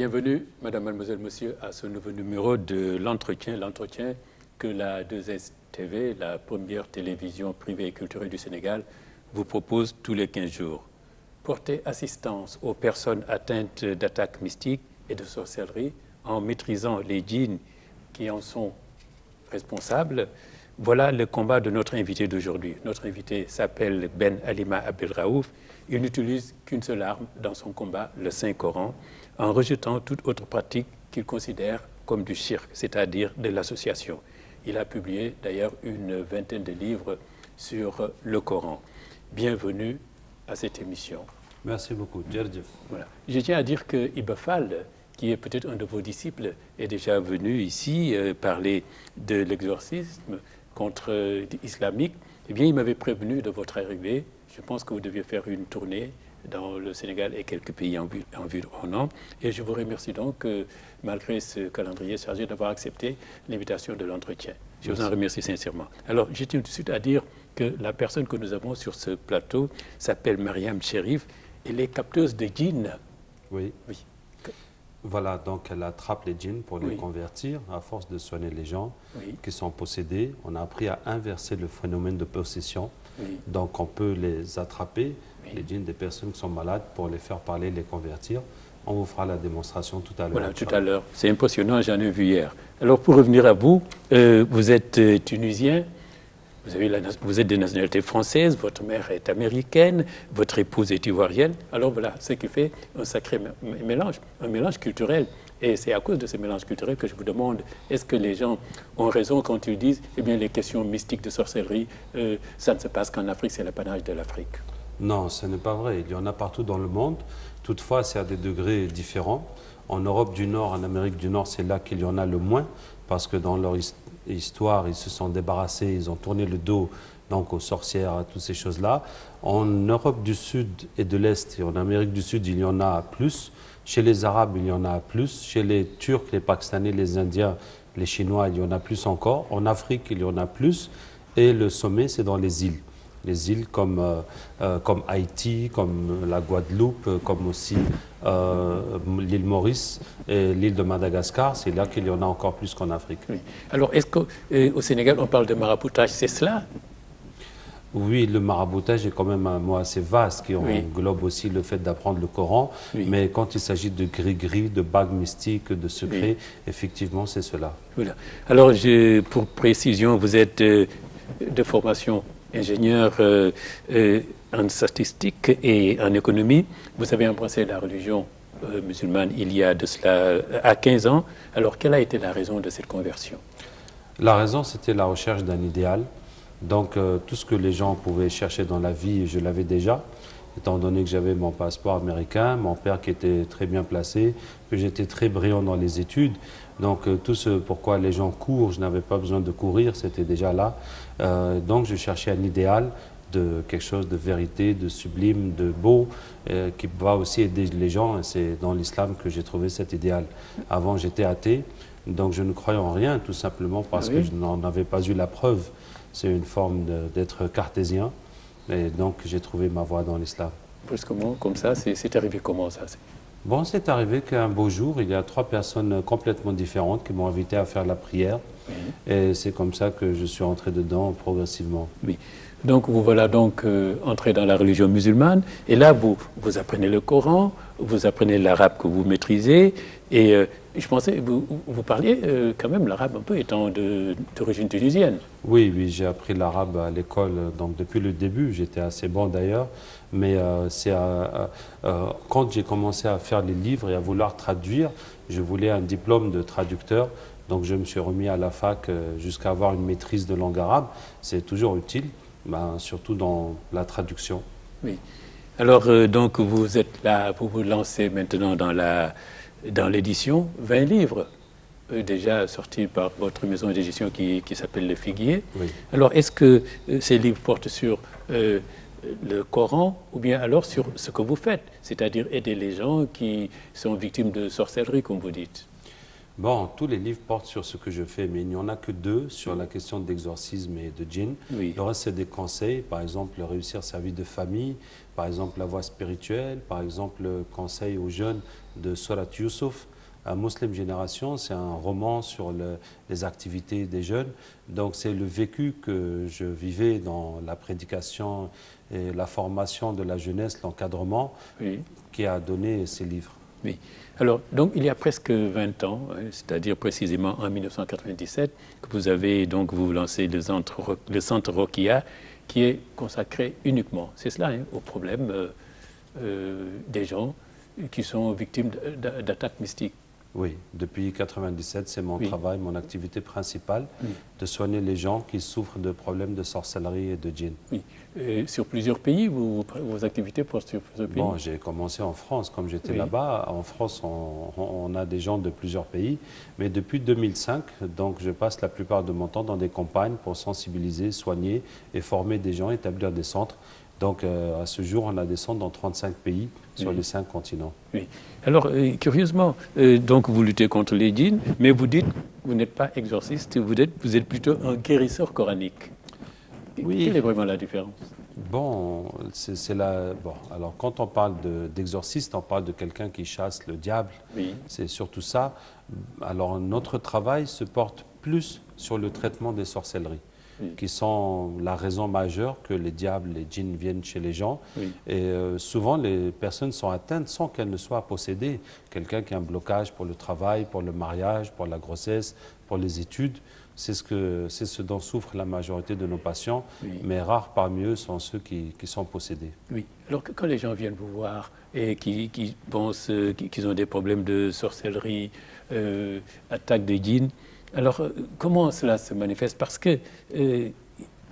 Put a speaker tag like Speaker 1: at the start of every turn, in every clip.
Speaker 1: Bienvenue, Madame, Mademoiselle, Monsieur, à ce nouveau numéro de l'entretien, l'entretien que la 2S TV, la première télévision privée et culturelle du Sénégal, vous propose tous les 15 jours. Porter assistance aux personnes atteintes d'attaques mystiques et de sorcellerie en maîtrisant les djinns qui en sont responsables. Voilà le combat de notre invité d'aujourd'hui. Notre invité s'appelle Ben Alima Abdelraouf. Il n'utilise qu'une seule arme dans son combat, le Saint-Coran, en rejetant toute autre pratique qu'il considère comme du shirk, c'est-à-dire de l'association. Il a publié d'ailleurs une vingtaine de livres sur le Coran. Bienvenue à cette émission.
Speaker 2: Merci beaucoup.
Speaker 1: Voilà. Je tiens à dire que Ibafal, qui est peut-être un de vos disciples, est déjà venu ici euh, parler de l'exorcisme contre euh, islamique. Eh bien, il m'avait prévenu de votre arrivée. Je pense que vous deviez faire une tournée dans le Sénégal et quelques pays environnants. Et je vous remercie donc, euh, malgré ce calendrier chargé, d'avoir accepté l'invitation de l'entretien. Je vous en remercie sincèrement. Alors, tiens tout de suite à dire que la personne que nous avons sur ce plateau s'appelle Mariam Sherif. Elle est capteuse de djinns.
Speaker 2: Oui.
Speaker 1: Oui.
Speaker 2: Voilà, donc elle attrape les djinns pour les
Speaker 1: Oui.
Speaker 2: convertir à force de soigner les gens
Speaker 1: Oui.
Speaker 2: qui sont possédés. On a appris à inverser le phénomène de possession.
Speaker 1: Oui.
Speaker 2: Donc on peut les attraper. Les djinns des personnes qui sont malades, pour les faire parler, les convertir. On vous fera la démonstration tout à l'heure.
Speaker 1: Voilà, tout à l'heure. C'est impressionnant, j'en ai vu hier. Alors, pour revenir à vous, euh, vous êtes euh, tunisien, vous, êtes de nationalité française, votre mère est américaine, votre épouse est ivoirienne. Alors voilà, ce qui fait un sacré mé- mélange, un mélange culturel. Et c'est à cause de ce mélange culturel que je vous demande, est-ce que les gens ont raison quand ils disent, eh bien, les questions mystiques de sorcellerie, euh, ça ne se passe qu'en Afrique, c'est l'apanage de l'Afrique?
Speaker 2: Non, ce n'est pas vrai. Il y en a partout dans le monde. Toutefois, c'est à des degrés différents. En Europe du Nord, en Amérique du Nord, c'est là qu'il y en a le moins, parce que dans leur his- histoire, ils se sont débarrassés, ils ont tourné le dos donc aux sorcières, à toutes ces choses-là. En Europe du Sud et de l'Est et en Amérique du Sud, il y en a plus. Chez les Arabes, il y en a plus. Chez les Turcs, les Pakistanais, les Indiens, les Chinois, il y en a plus encore. En Afrique, il y en a plus. Et le sommet, c'est dans les îles les îles comme, euh, euh, comme Haïti, comme la Guadeloupe, euh, comme aussi euh, l'île Maurice et l'île de Madagascar. C'est là qu'il y en a encore plus qu'en Afrique.
Speaker 1: Oui. Alors, est-ce qu'au Sénégal, on parle de maraboutage, c'est cela?
Speaker 2: Oui, le maraboutage est quand même un mot assez vaste qui
Speaker 1: Oui.
Speaker 2: englobe aussi le fait d'apprendre le Coran.
Speaker 1: Oui.
Speaker 2: Mais quand il s'agit de gris-gris, de bagues mystiques, de secrets,
Speaker 1: Oui.
Speaker 2: effectivement, c'est cela.
Speaker 1: Voilà. Alors, je- pour précision, vous êtes de formation ingénieur euh, euh, en statistique et en économie. Vous avez embrassé la religion euh, musulmane il y a de cela à 15 ans. Alors, quelle a été la raison de cette conversion?
Speaker 2: La raison, c'était la recherche d'un idéal. Donc, tout ce que les gens pouvaient chercher dans la vie, je l'avais déjà, étant donné que j'avais mon passeport américain, mon père qui était très bien placé, que j'étais très brillant dans les études. Donc, tout ce pourquoi les gens courent, je n'avais pas besoin de courir, c'était déjà là. Euh, donc, je cherchais un idéal de quelque chose de vérité, de sublime, de beau, euh, qui va aussi aider les gens. C'est dans l'islam que j'ai trouvé cet idéal. Avant, j'étais athée, donc je ne croyais en rien, tout simplement parce
Speaker 1: Oui.
Speaker 2: que je n'en avais pas eu la preuve. C'est une forme d'être cartésien. Et donc, j'ai trouvé ma voie dans l'islam.
Speaker 1: Brusquement, comme ça, c'est arrivé comment ça
Speaker 2: Bon, c'est arrivé qu'un beau jour, il y a trois personnes complètement différentes qui m'ont invité à faire la prière. Et c'est comme ça que je suis entré dedans progressivement.
Speaker 1: Oui. Donc, vous voilà donc euh, entré dans la religion musulmane. Et là, vous, vous apprenez le Coran, vous apprenez l'arabe que vous maîtrisez. Et euh, je pensais, vous, vous parliez euh, quand même l'arabe un peu étant d'origine tunisienne.
Speaker 2: Oui, oui, j'ai appris l'arabe à l'école, donc depuis le début, j'étais assez bon d'ailleurs, mais c'est quand j'ai commencé à faire les livres et à vouloir traduire, je voulais un diplôme de traducteur, donc je me suis remis à la fac euh, jusqu'à avoir une maîtrise de langue arabe. C'est toujours utile, ben, surtout dans la traduction.
Speaker 1: Oui. Alors, euh, donc, vous êtes là, vous vous lancez maintenant dans la dans l'édition, 20 livres euh, déjà sortis par votre maison d'édition qui, qui s'appelle Le Figuier.
Speaker 2: Oui.
Speaker 1: Alors, est-ce que euh, ces livres portent sur le Coran ou bien alors sur ce que vous faites, c'est-à-dire aider les gens qui sont victimes de sorcellerie, comme vous dites?
Speaker 2: Bon, tous les livres portent sur ce que je fais, mais il n'y en a que deux sur la question d'exorcisme et de djinn.
Speaker 1: Oui.
Speaker 2: Le reste, c'est des conseils, par exemple, réussir sa vie de famille, par exemple, la voie spirituelle, par exemple, le conseil aux jeunes de Surat Yusuf. Un Muslim Génération, c'est un roman sur le- les activités des jeunes. Donc, c'est le vécu que je vivais dans la prédication et la formation de la jeunesse, l'encadrement,
Speaker 1: Oui.
Speaker 2: qui a donné ces livres.
Speaker 1: Oui. Alors, donc, il y a presque 20 ans, hein, c'est-à-dire précisément en 1997, que vous avez donc vous lancé le centre, le centre Rokia, qui est consacré uniquement, c'est cela, hein, aux problèmes euh, euh, des gens qui sont victimes d'a- d'attaques mystiques.
Speaker 2: Oui, depuis 1997, c'est mon
Speaker 1: Oui.
Speaker 2: travail, mon activité principale,
Speaker 1: Oui.
Speaker 2: de soigner les gens qui souffrent de problèmes de sorcellerie et de djinn.
Speaker 1: Oui. Sur plusieurs pays, vous- vos activités portent sur plusieurs pays.
Speaker 2: Bon, j'ai commencé en France, comme j'étais
Speaker 1: Oui.
Speaker 2: là-bas. En France, on, on a des gens de plusieurs pays. Mais depuis 2005, donc, je passe la plupart de mon temps dans des campagnes pour sensibiliser, soigner et former des gens, établir des centres. Donc, euh, à ce jour, on a des centres dans 35 pays sur
Speaker 1: Oui.
Speaker 2: les cinq continents.
Speaker 1: Oui. Alors, euh, curieusement, euh, donc vous luttez contre les djinns, mais vous dites que vous n'êtes pas exorciste, vous êtes, vous êtes plutôt un guérisseur coranique.
Speaker 2: Oui.
Speaker 1: Quelle est vraiment la différence?
Speaker 2: Bon, c'est la. Bon, alors quand on parle de- d'exorciste, on parle de quelqu'un qui chasse le diable.
Speaker 1: Oui.
Speaker 2: C'est surtout ça. Alors notre travail se porte plus sur le traitement des sorcelleries,
Speaker 1: Oui.
Speaker 2: qui sont la raison majeure que les diables, les djinns viennent chez les gens.
Speaker 1: Oui.
Speaker 2: Et euh, souvent, les personnes sont atteintes sans qu'elles ne soient possédées. Quelqu'un qui a un blocage pour le travail, pour le mariage, pour la grossesse, pour les études, c'est ce, que, c'est ce dont souffre la majorité de nos patients.
Speaker 1: Oui.
Speaker 2: Mais rares parmi eux sont ceux qui, qui sont possédés.
Speaker 1: Oui. Alors que quand les gens viennent vous voir et qui, qui pensent euh, qui- qu'ils ont des problèmes de sorcellerie, euh, attaque de djinns, alors euh, comment cela se manifeste? Parce que euh,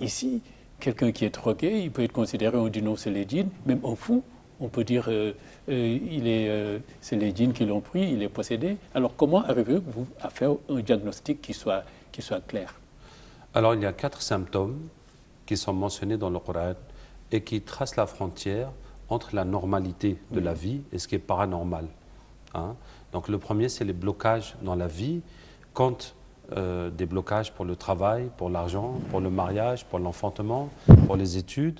Speaker 1: ici, quelqu'un qui est troqué, il peut être considéré, on dit non, c'est les djinns, même en fou. On peut dire, euh, euh, il est, euh, c'est les djinns qui l'ont pris, il est possédé. Alors comment arrivez-vous à faire un diagnostic qui soit, qui soit clair
Speaker 2: Alors, il y a quatre symptômes qui sont mentionnés dans le Coran et qui tracent la frontière entre la normalité de la vie et ce qui est paranormal. hein. Donc, le premier, c'est les blocages dans la vie, quand euh, des blocages pour le travail, pour l'argent, pour le mariage, pour l'enfantement, pour les études.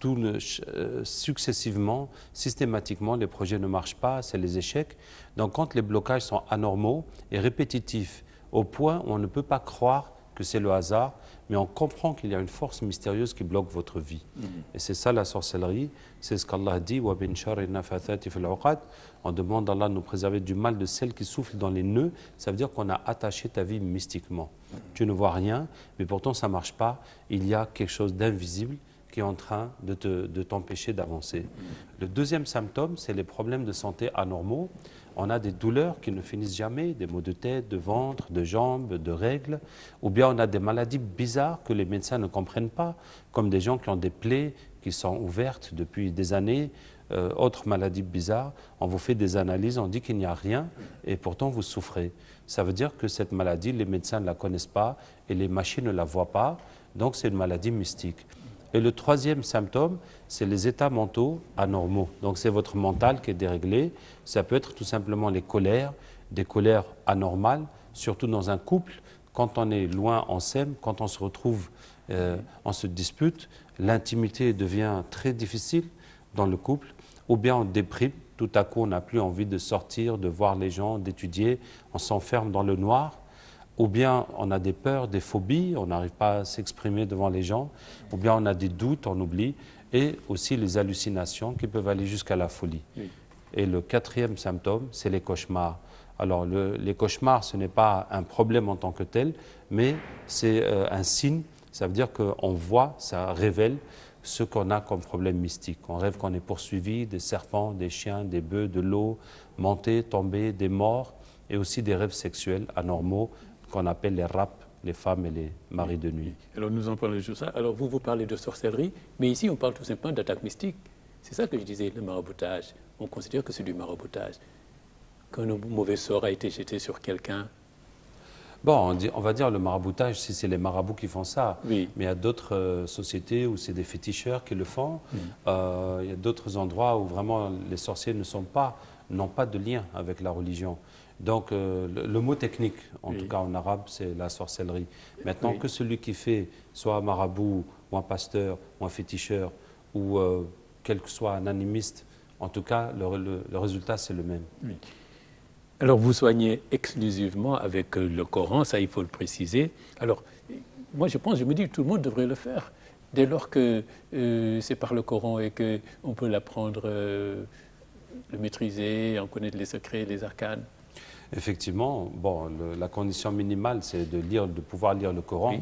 Speaker 2: Tout le- euh, successivement, systématiquement, les projets ne marchent pas, c'est les échecs. Donc, quand les blocages sont anormaux et répétitifs, au point où on ne peut pas croire que c'est le hasard, mais on comprend qu'il y a une force mystérieuse qui bloque votre vie. Et c'est ça la sorcellerie, c'est ce qu'Allah dit. On demande à Allah de nous préserver du mal de celles qui soufflent dans les nœuds. Ça veut dire qu'on a attaché ta vie mystiquement. Tu ne vois rien, mais pourtant ça ne marche pas. Il y a quelque chose d'invisible qui est en train de te- de t'empêcher d'avancer. Le deuxième symptôme, c'est les problèmes de santé anormaux. On a des douleurs qui ne finissent jamais, des maux de tête, de ventre, de jambes, de règles, ou bien on a des maladies bizarres que les médecins ne comprennent pas, comme des gens qui ont des plaies qui sont ouvertes depuis des années, euh, autres maladies bizarres. On vous fait des analyses, on dit qu'il n'y a rien, et pourtant vous souffrez. Ça veut dire que cette maladie, les médecins ne la connaissent pas et les machines ne la voient pas, donc c'est une maladie mystique. Et le troisième symptôme, c'est les états mentaux anormaux. Donc c'est votre mental qui est déréglé. Ça peut être tout simplement les colères, des colères anormales, surtout dans un couple. Quand on est loin, on s'aime. Quand on se retrouve, euh, on se dispute. L'intimité devient très difficile dans le couple. Ou bien on déprime. Tout à coup, on n'a plus envie de sortir, de voir les gens, d'étudier. On s'enferme dans le noir ou bien on a des peurs, des phobies, on n'arrive pas à s'exprimer devant les gens, ou bien on a des doutes, on oublie, et aussi les hallucinations qui peuvent aller jusqu'à la folie.
Speaker 1: Oui.
Speaker 2: Et le quatrième symptôme, c'est les cauchemars. Alors le- les cauchemars, ce n'est pas un problème en tant que tel, mais c'est euh, un signe, ça veut dire qu'on voit, ça révèle ce qu'on a comme problème mystique. On rêve qu'on est poursuivi, des serpents, des chiens, des bœufs, de l'eau, monter, tomber, des morts, et aussi des rêves sexuels anormaux qu'on appelle les rapes, les femmes et les maris de nuit.
Speaker 1: Alors nous en parlons de ça. Alors vous, vous parlez de sorcellerie, mais ici on parle tout simplement d'attaque mystique. C'est ça que je disais, le maraboutage. On considère que c'est du maraboutage. Quand un mauvais sort a été jeté sur quelqu'un,
Speaker 2: Bon, on, dit- on va dire le maraboutage, si c'est les marabouts qui font ça.
Speaker 1: Oui.
Speaker 2: Mais il y a d'autres euh, sociétés où c'est des féticheurs qui le font. Euh, il y a d'autres endroits où vraiment les sorciers ne sont pas, n'ont pas de lien avec la religion. Donc euh, le, mot technique, en tout cas en arabe, c'est la sorcellerie. Maintenant que celui qui fait soit un marabout ou un pasteur ou un féticheur ou euh, quel que soit un animiste, en tout cas le, résultat c'est le même.
Speaker 1: Alors vous soignez exclusivement avec euh, le Coran, ça il faut le préciser. Alors moi je pense, je me dis que tout le monde devrait le faire. Dès lors que c'est par le Coran et qu'on peut l'apprendre, le maîtriser, en connaître les secrets, les arcanes.
Speaker 2: Effectivement, bon, la condition minimale, c'est de, lire, de pouvoir lire le Coran.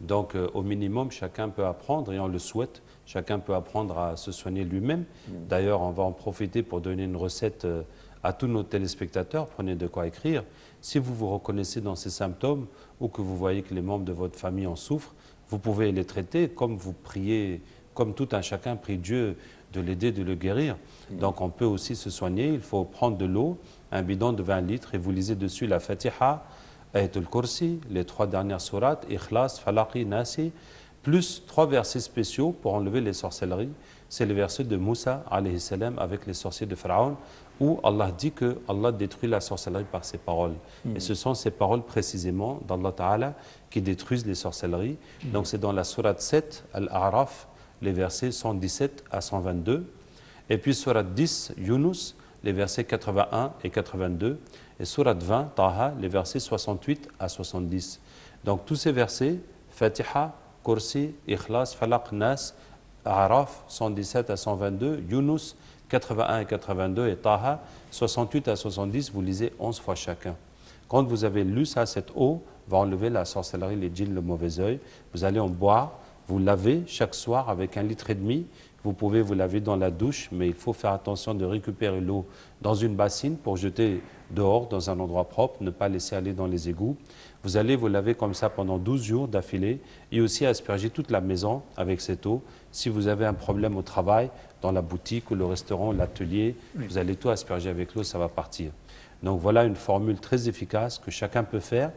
Speaker 2: Donc, euh, au minimum, chacun peut apprendre, et on le souhaite, chacun peut apprendre à se soigner lui-même. D'ailleurs, on va en profiter pour donner une recette euh, à tous nos téléspectateurs. Prenez de quoi écrire. Si vous vous reconnaissez dans ces symptômes ou que vous voyez que les membres de votre famille en souffrent, vous pouvez les traiter comme vous priez, comme tout un chacun prie Dieu de l'aider, de le guérir. Donc, on peut aussi se soigner. Il faut prendre de l'eau un bidon de 20 litres et vous lisez dessus la Fatiha, Ayatul Kursi, les trois dernières sourates, Ikhlas, Falaqi, Nasi, plus trois versets spéciaux pour enlever les sorcelleries. C'est le verset de Moussa salam avec les sorciers de Pharaon où Allah dit que Allah détruit la sorcellerie par ses paroles. Hmm. Et ce sont ces paroles précisément d'Allah Ta'ala qui détruisent les sorcelleries. Hmm. Donc c'est dans la sourate 7, Al-A'raf, les versets 117 à 122. Et puis sourate 10, Yunus, les versets 81 et 82, et Surat 20, Taha, les versets 68 à 70. Donc tous ces versets, Fatiha, Kursi, Ikhlas, Falaq, Nas, Araf, 117 à 122, Yunus, 81 et 82, et Taha, 68 à 70, vous lisez 11 fois chacun. Quand vous avez lu ça, cette eau va enlever la sorcellerie, les djinns, le mauvais œil. Vous allez en boire, vous lavez chaque soir avec un litre et demi vous pouvez vous laver dans la douche, mais il faut faire attention de récupérer l'eau dans une bassine pour jeter dehors dans un endroit propre, ne pas laisser aller dans les égouts. Vous allez vous laver comme ça pendant 12 jours d'affilée et aussi asperger toute la maison avec cette eau. Si vous avez un problème au travail, dans la boutique ou le restaurant, l'atelier, vous allez tout asperger avec l'eau, ça va partir. Donc voilà une formule très efficace que chacun peut faire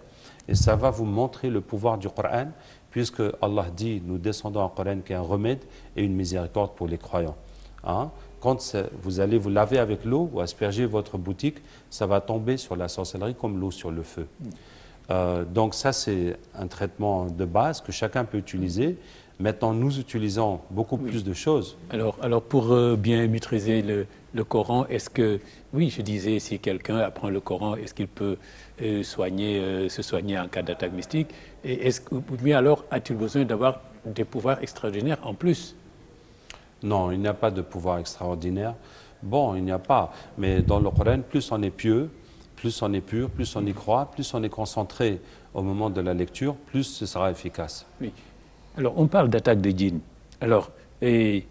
Speaker 2: et ça va vous montrer le pouvoir du Coran puisque Allah dit, nous descendons un Coran qui est un remède et une miséricorde pour les croyants. Hein? Quand vous allez vous laver avec l'eau ou asperger votre boutique, ça va tomber sur la sorcellerie comme l'eau sur le feu. Euh, donc ça, c'est un traitement de base que chacun peut utiliser. Maintenant, nous utilisons beaucoup plus de choses.
Speaker 1: Alors, alors pour euh, bien maîtriser le, le Coran, est-ce que, oui, je disais, si quelqu'un apprend le Coran, est-ce qu'il peut euh, soigner, euh, se soigner en cas d'attaque mystique? Et est-ce, mais alors, a-t-il besoin d'avoir des pouvoirs extraordinaires en plus?
Speaker 2: Non, il n'y a pas de pouvoir extraordinaire. Bon, il n'y a pas. Mais dans le Coran, plus on est pieux, plus on est pur, plus on y croit, plus on est concentré au moment de la lecture, plus ce sera efficace.
Speaker 1: Oui. Alors, on parle d'attaque de djinns. Alors, et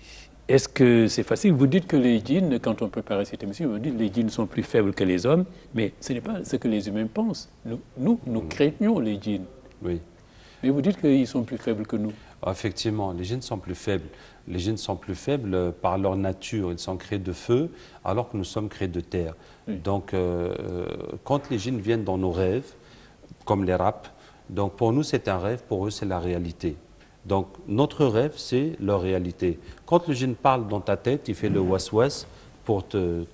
Speaker 1: est-ce que c'est facile? Vous dites que les djinns, quand on prépare cette émission, vous dites que les djinns sont plus faibles que les hommes, mais ce n'est pas ce que les humains pensent. Nous, nous, nous mm. craignons les djinns.
Speaker 2: Oui.
Speaker 1: Mais vous dites qu'ils sont plus faibles que nous.
Speaker 2: Effectivement, les djinns sont plus faibles. Les djinns sont plus faibles par leur nature. Ils sont créés de feu, alors que nous sommes créés de terre. Donc, euh, euh, quand les djinns viennent dans nos rêves, comme les rap, donc pour nous c'est un rêve, pour eux c'est la réalité. Donc notre rêve, c'est leur réalité. Quand le djinn parle dans ta tête, il fait le was-was pour te,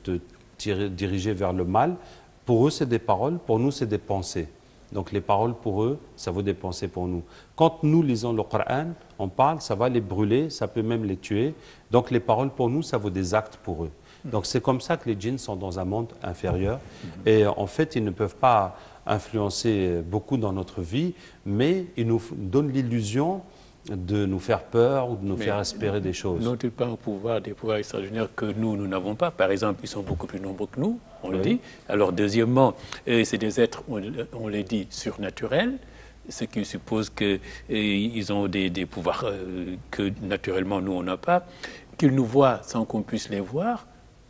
Speaker 2: diriger vers le mal. Pour eux, c'est des paroles, pour nous, c'est des pensées. Donc les paroles pour eux, ça vaut des pensées pour nous. Quand nous lisons le Coran, on parle, ça va les brûler, ça peut même les tuer. Donc les paroles pour nous, ça vaut des actes pour eux. Donc c'est comme ça que les djinns sont dans un monde inférieur. Et en fait, ils ne peuvent pas influencer beaucoup dans notre vie, mais ils nous donnent l'illusion de nous faire peur ou de nous faire espérer des choses.
Speaker 1: N'ont-ils pas un pouvoir, des pouvoirs extraordinaires que nous, nous n'avons pas? Par exemple, ils sont beaucoup plus nombreux que nous, on le dit. Alors, deuxièmement, c'est des êtres, on, les dit, surnaturels, ce qui suppose qu'ils ont des, pouvoirs euh, que naturellement nous, on n'a pas, qu'ils nous voient sans qu'on puisse les voir.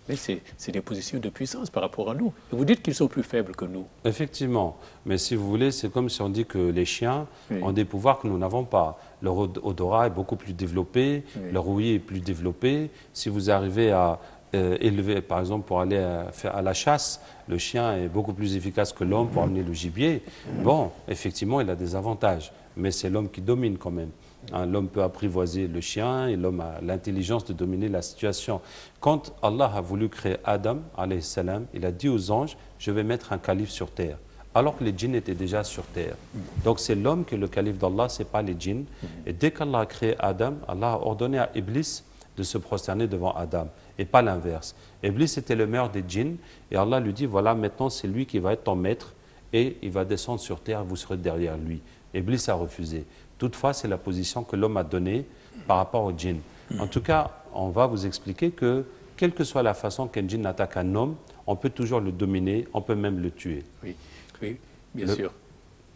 Speaker 1: Mais c'est des positions de puissance par rapport à nous. Et vous dites qu'ils sont plus faibles que nous.
Speaker 2: Effectivement. Mais si vous voulez, c'est comme si on dit que les chiens ont des pouvoirs que nous n'avons pas. Leur odorat est beaucoup plus développé, leur ouïe est plus développé. Si vous arrivez à euh, élever, par exemple, pour aller à, faire à la chasse, le chien est beaucoup plus efficace que l'homme pour amener le gibier. Bon, effectivement, il a des avantages, mais c'est l'homme qui domine quand même. Hein, l'homme peut apprivoiser le chien et l'homme a l'intelligence de dominer la situation. Quand Allah a voulu créer Adam, salam, il a dit aux anges, je vais mettre un calife sur terre. Alors que les djinns étaient déjà sur terre. Donc c'est l'homme qui est le calife d'Allah, ce n'est pas les djinns. Et dès qu'Allah a créé Adam, Allah a ordonné à Iblis de se prosterner devant Adam et pas l'inverse. Iblis était le meilleur des djinns et Allah lui dit voilà maintenant c'est lui qui va être ton maître et il va descendre sur terre, vous serez derrière lui. Iblis a refusé. Toutefois, c'est la position que l'homme a donnée par rapport au djinn. En tout cas, on va vous expliquer que, quelle que soit la façon qu'un djinn attaque un homme, on peut toujours le dominer, on peut même le tuer.
Speaker 1: Oui, oui bien sûr.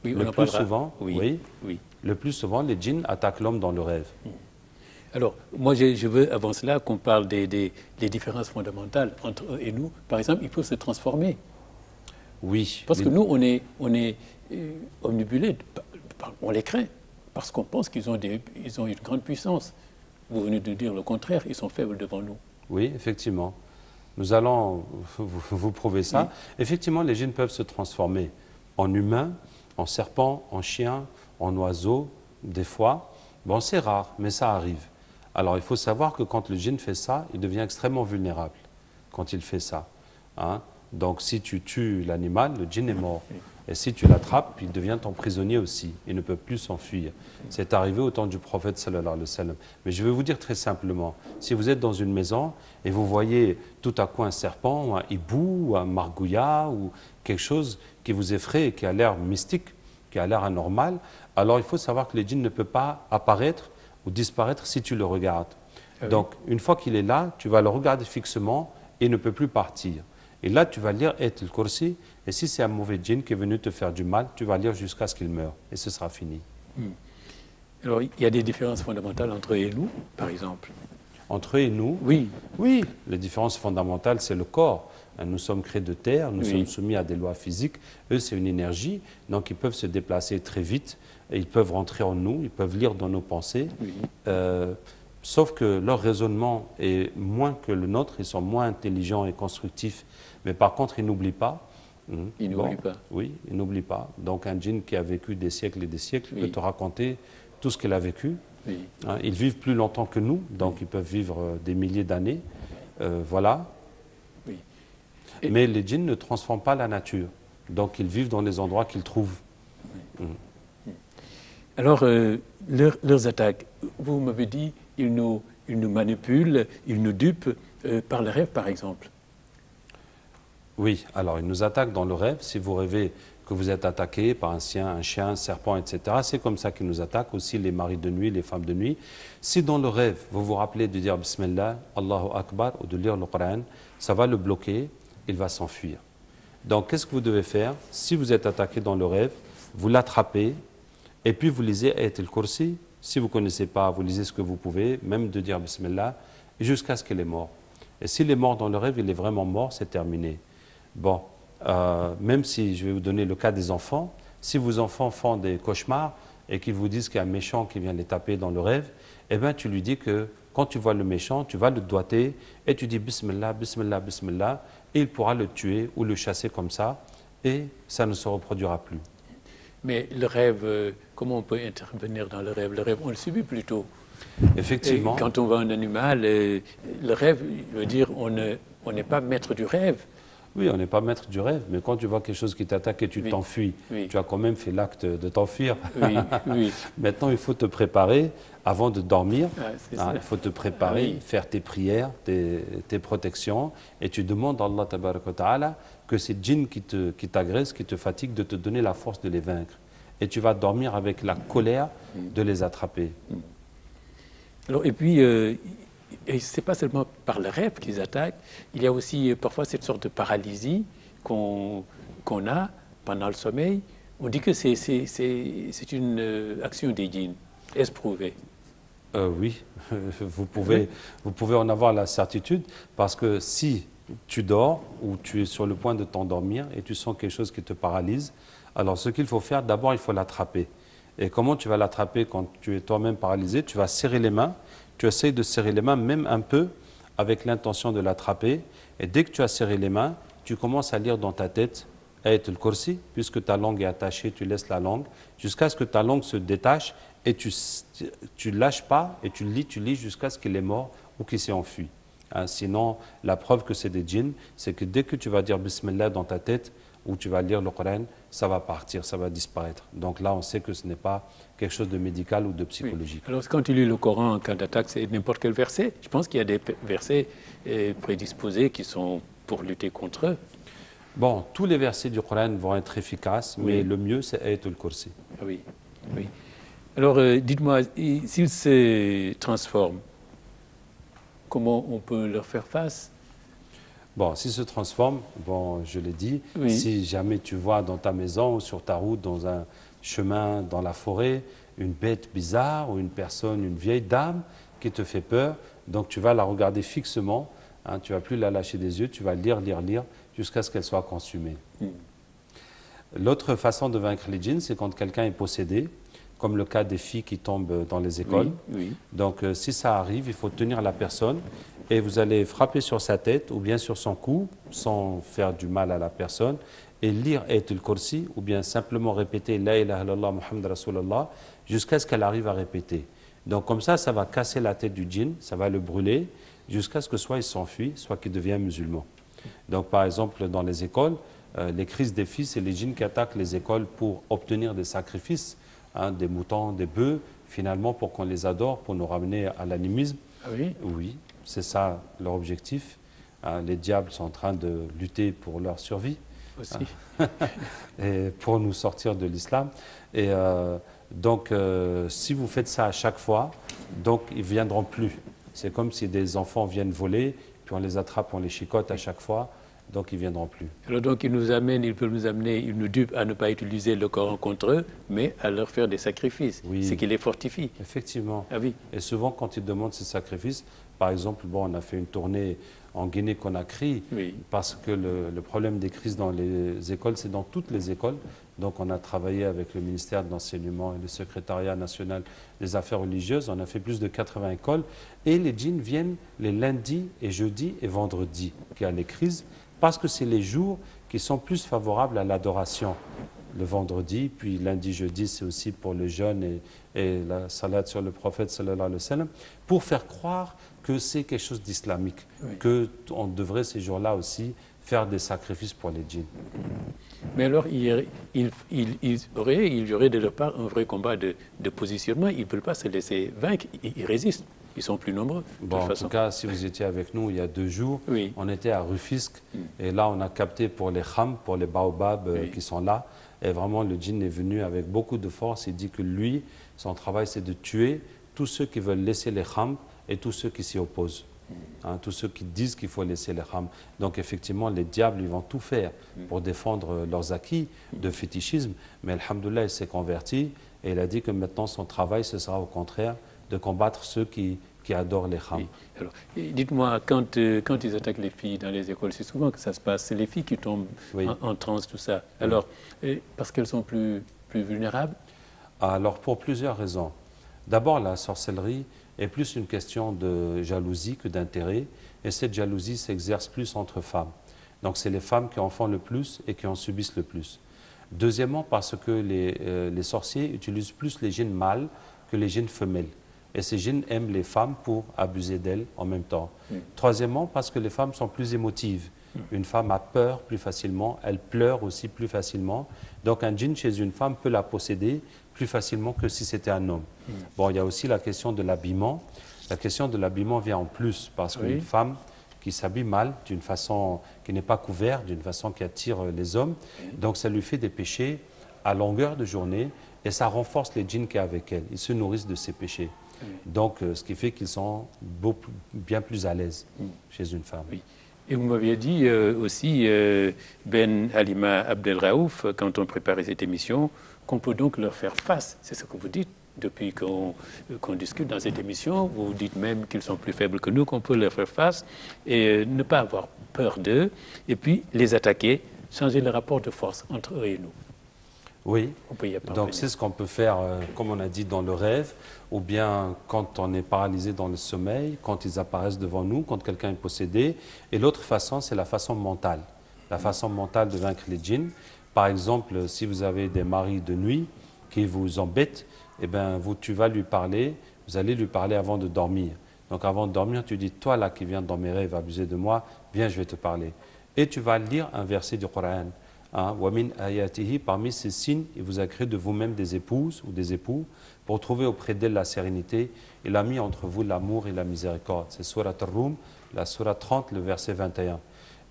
Speaker 1: Oui,
Speaker 2: le, plus souvent, oui, oui, le plus souvent, les djinns attaquent l'homme dans le rêve. Hmm.
Speaker 1: Alors, moi, je, veux avant cela qu'on parle des, des, différences fondamentales entre eux et nous. Par exemple, il faut se transformer.
Speaker 2: Oui.
Speaker 1: Parce que nous, on est, on est euh, omnibulés, on les craint parce qu'on pense qu'ils ont, ils ont une grande puissance. Vous venez de dire le contraire, ils sont faibles devant nous.
Speaker 2: Oui, effectivement. Nous allons vous, prouver ça. Effectivement, les djinns peuvent se transformer en humains, en serpents, en chiens, en oiseaux, des fois. Bon, c'est rare, mais ça arrive. Alors, il faut savoir que quand le djinn fait ça, il devient extrêmement vulnérable quand il fait ça. Hein. Donc, si tu tues l'animal, le djinn est mort. Et si tu l'attrapes, il devient ton prisonnier aussi. Il ne peut plus s'enfuir. C'est arrivé au temps du prophète sallallahu alayhi wa sallam. Mais je vais vous dire très simplement, si vous êtes dans une maison et vous voyez tout à coup un serpent, ou un hibou, ou un margouillat, ou quelque chose qui vous effraie et qui a l'air mystique, qui a l'air anormal, alors il faut savoir que le djinn ne peut pas apparaître ou disparaître si tu le regardes. Ah Donc, une fois qu'il est là, tu vas le regarder fixement et il ne peut plus partir. Et là, tu vas lire Et le Kursi et si c'est un mauvais djinn qui est venu te faire du mal, tu vas lire jusqu'à ce qu'il meure. Et ce sera fini. Hmm.
Speaker 1: Alors, il y a des différences fondamentales entre eux et nous, par exemple
Speaker 2: Entre eux et nous
Speaker 1: Oui.
Speaker 2: Oui, les différences fondamentales, c'est le corps. Nous sommes créés de terre, nous sommes soumis à des lois physiques. Eux, c'est une énergie, donc ils peuvent se déplacer très vite, ils peuvent rentrer en nous, ils peuvent lire dans nos pensées. Euh, sauf que leur raisonnement est moins que le nôtre, ils sont moins intelligents et constructifs. Mais par contre, ils n'oublient pas.
Speaker 1: Mhm. Il n'oublie pas.
Speaker 2: Oui, il n'oublie pas. Donc un djinn qui a vécu des siècles et des siècles peut te raconter tout ce qu'il a vécu. Hein, ils vivent plus longtemps que nous, donc ils peuvent vivre euh, des milliers d'années. Euh, voilà. Mais les djinns ne transforment pas la nature. Donc ils vivent dans les endroits qu'ils trouvent.
Speaker 1: Mhm. Alors, euh, leurs attaques, vous m'avez dit, ils nous, ils nous manipulent, ils nous dupent par le rêve, par exemple.
Speaker 2: Oui, alors il nous attaque dans le rêve. Si vous rêvez que vous êtes attaqué par un chien, un serpent, etc., c'est comme ça qu'il nous attaque, aussi les maris de nuit, les femmes de nuit. Si dans le rêve, vous vous rappelez de dire Bismillah, Allahu Akbar, ou de lire le Coran, ça va le bloquer, il va s'enfuir. Donc qu'est-ce que vous devez faire Si vous êtes attaqué dans le rêve, vous l'attrapez, et puis vous lisez Ayat al-Kursi. Si vous ne connaissez pas, vous lisez ce que vous pouvez, même de dire Bismillah, jusqu'à ce qu'il est mort. Et s'il est mort dans le rêve, il est vraiment mort, c'est terminé. Bon, euh, même si je vais vous donner le cas des enfants, si vos enfants font des cauchemars et qu'ils vous disent qu'il y a un méchant qui vient les taper dans le rêve, eh bien tu lui dis que quand tu vois le méchant, tu vas le doiter et tu dis Bismillah, Bismillah, Bismillah, et il pourra le tuer ou le chasser comme ça, et ça ne se reproduira plus.
Speaker 1: Mais le rêve, euh, comment on peut intervenir dans le rêve? Le rêve, on le subit plutôt.
Speaker 2: Effectivement.
Speaker 1: quand on voit un animal, euh, le rêve veut dire on n'est pas maître du rêve.
Speaker 2: Oui, on n'est pas maître du rêve, mais quand tu vois quelque chose qui t'attaque et tu t'enfuis, tu as quand même fait l'acte de t'enfuir. Oui, Maintenant, il faut te préparer avant de dormir. Ah, il faut te préparer, faire tes prières, tes, protections, et tu demandes à Allah ta'ala que ces djinns qui t'agressent, qui, qui te fatiguent, de te donner la force de les vaincre. Et tu vas dormir avec la colère de les attraper.
Speaker 1: Alors, et puis, euh, et ce n'est pas seulement par le rêve qu'ils attaquent, il y a aussi euh, parfois cette sorte de paralysie qu'on a pendant le sommeil. On dit que c'est une euh, action des djinns. Est-ce prouvé?
Speaker 2: Euh, Oui, vous pouvez, vous pouvez en avoir la certitude parce que si tu dors ou tu es sur le point de t'endormir et tu sens quelque chose qui te paralyse, alors ce qu'il faut faire, d'abord il faut l'attraper. Et comment tu vas l'attraper quand tu es toi-même paralysé? Tu vas serrer les mains tu essayes de serrer les mains, même un peu, avec l'intention de l'attraper. Et dès que tu as serré les mains, tu commences à lire dans ta tête Ayat al-Kursi, puisque ta langue est attachée, tu laisses la langue, jusqu'à ce que ta langue se détache et tu ne lâches pas et tu lis, tu lis jusqu'à ce qu'il est mort ou qu'il s'est enfui. Hein, sinon, la preuve que c'est des djinns, c'est que dès que tu vas dire Bismillah dans ta tête ou tu vas lire le Coran, ça va partir, ça va disparaître. Donc là, on sait que ce n'est pas quelque chose de médical ou de psychologique.
Speaker 1: Alors, quand tu lis le Coran en cas d'attaque, c'est n'importe quel verset. Je pense qu'il y a des versets euh, prédisposés qui sont pour lutter contre eux.
Speaker 2: Bon, tous les versets du Coran vont être efficaces, mais le mieux, c'est Ayatul Kursi.
Speaker 1: Oui, oui. Alors, euh, dites-moi, s'ils se transforment, comment on peut leur faire face?
Speaker 2: Bon, s'ils se transforment, bon, je l'ai dit, si jamais tu vois dans ta maison ou sur ta route, dans un chemin, dans la forêt, une bête bizarre ou une personne, une vieille dame qui te fait peur, donc tu vas la regarder fixement, hein, tu ne vas plus la lâcher des yeux, tu vas lire, lire, lire, jusqu'à ce qu'elle soit consumée. Hmm. L'autre façon de vaincre les djinns, c'est quand quelqu'un est possédé, comme le cas des filles qui tombent dans les écoles. Donc euh, si ça arrive, il faut tenir la personne et vous allez frapper sur sa tête ou bien sur son cou sans faire du mal à la personne et lire Ayatul Kursi ou bien simplement répéter La ilaha illallah Muhammad Rasulallah jusqu'à ce qu'elle arrive à répéter. Donc comme ça, ça va casser la tête du djinn, ça va le brûler jusqu'à ce que soit il s'enfuit, soit qu'il devienne musulman. Donc par exemple, dans les écoles, euh, les crises des filles, c'est les djinns qui attaquent les écoles pour obtenir des sacrifices, hein, des moutons, des bœufs, finalement pour qu'on les adore, pour nous ramener à l'animisme.
Speaker 1: Ah oui?
Speaker 2: Oui, c'est ça leur objectif. Hein, les diables sont en train de lutter pour leur survie.
Speaker 1: Aussi.
Speaker 2: Hein, et pour nous sortir de l'islam. Et euh, donc, euh, si vous faites ça à chaque fois, donc ils ne viendront plus. C'est comme si des enfants viennent voler, puis on les attrape, on les chicote à chaque fois, donc ils ne viendront plus.
Speaker 1: Alors donc ils nous amènent, ils peuvent nous amener, ils nous dupent à ne pas utiliser le Coran contre eux, mais à leur faire des sacrifices. Oui. C'est qu'ils les fortifient.
Speaker 2: Effectivement.
Speaker 1: Ah oui.
Speaker 2: Et souvent quand ils demandent ces sacrifices, par exemple, bon, on a fait une tournée en Guinée-Conakry, parce que le, problème des crises dans les écoles, c'est dans toutes les écoles. Donc on a travaillé avec le ministère de l'Enseignement et le secrétariat national des affaires religieuses. On a fait plus de 80 écoles. Et les djinns viennent les lundis et jeudis et vendredis, qui a les crises, parce que c'est les jours qui sont plus favorables à l'adoration. Le vendredi, puis lundi, jeudi, c'est aussi pour le jeûne et, et la salade sur le prophète, sallallahu alayhi wa sallam, pour faire croire que c'est quelque chose d'islamique, que qu'on devrait ces jours-là aussi faire des sacrifices pour les djinns.
Speaker 1: Mais alors, il, il, il, aurait, il y aurait de leur part un vrai combat de, positionnement. Ils ne veulent pas se laisser vaincre, ils, résistent. Ils sont plus nombreux.
Speaker 2: Bon, en tout cas, si vous étiez avec nous il y a deux jours, on était à Rufisque mm. et là, on a capté pour les khams, pour les baobabs euh, qui sont là. Et vraiment, le djinn est venu avec beaucoup de force. Il dit que lui, son travail, c'est de tuer tous ceux qui veulent laisser les khams et tous ceux qui s'y opposent. Hein, tous ceux qui disent qu'il faut laisser les rames. Donc effectivement, les diables, ils vont tout faire pour défendre leurs acquis de fétichisme. Mais Alhamdoulilah, il s'est converti et il a dit que maintenant son travail, ce sera au contraire de combattre ceux qui, qui adorent les rames.
Speaker 1: Dites-moi, quand, euh, quand ils attaquent les filles dans les écoles, c'est souvent que ça se passe. C'est les filles qui tombent en, en, transe, tout ça. Alors, parce qu'elles sont plus, plus vulnérables?
Speaker 2: Alors, pour plusieurs raisons. D'abord, la sorcellerie, est plus une question de jalousie que d'intérêt, et cette jalousie s'exerce plus entre femmes. Donc c'est les femmes qui en font le plus et qui en subissent le plus. Deuxièmement, parce que les, euh, les sorciers utilisent plus les gènes mâles que les gènes femelles. Et ces gènes aiment les femmes pour abuser d'elles en même temps. Troisièmement, parce que les femmes sont plus émotives. Une femme a peur plus facilement, elle pleure aussi plus facilement. Donc un djinn chez une femme peut la posséder plus facilement que si c'était un homme. Hmm. Bon, il y a aussi la question de l'habillement. La question de l'habillement vient en plus parce qu'une femme qui s'habille mal, d'une façon qui n'est pas couverte, d'une façon qui attire les hommes, donc ça lui fait des péchés à longueur de journée et ça renforce les djinns qui avec elle. Ils se nourrissent de ces péchés. Donc, euh, ce qui fait qu'ils sont bien plus à l'aise hmm. chez une femme.
Speaker 1: Oui. Et vous m'aviez dit euh, aussi, euh, Ben Halima Abdelraouf, quand on préparait cette émission, qu'on peut donc leur faire face. C'est ce que vous dites depuis qu'on discute dans cette émission. Vous dites même qu'ils sont plus faibles que nous, qu'on peut leur faire face et euh, ne pas avoir peur d'eux, et puis les attaquer, changer le rapport de force entre eux et nous.
Speaker 2: Oui, donc c'est ce qu'on peut faire, euh, comme on a dit, dans le rêve, ou bien quand on est paralysé dans le sommeil, quand ils apparaissent devant nous, quand quelqu'un est possédé. Et l'autre façon, c'est la façon mentale. la façon mentale de vaincre les djinns. Par exemple, si vous avez des maris de nuit qui vous embêtent, eh ben, vous, tu vas lui parler, vous allez lui parler avant de dormir. Donc avant de dormir, tu dis, toi là qui viens dans mes rêves abuser de moi, viens, je vais te parler. Et tu vas lire un verset du Coran. Hein, parmi ces signes, il vous a créé de vous-même des épouses ou des époux pour trouver auprès d'elle la sérénité. Il a mis entre vous l'amour et la miséricorde. C'est Surat al-Rum, la Surat 30, le verset 21.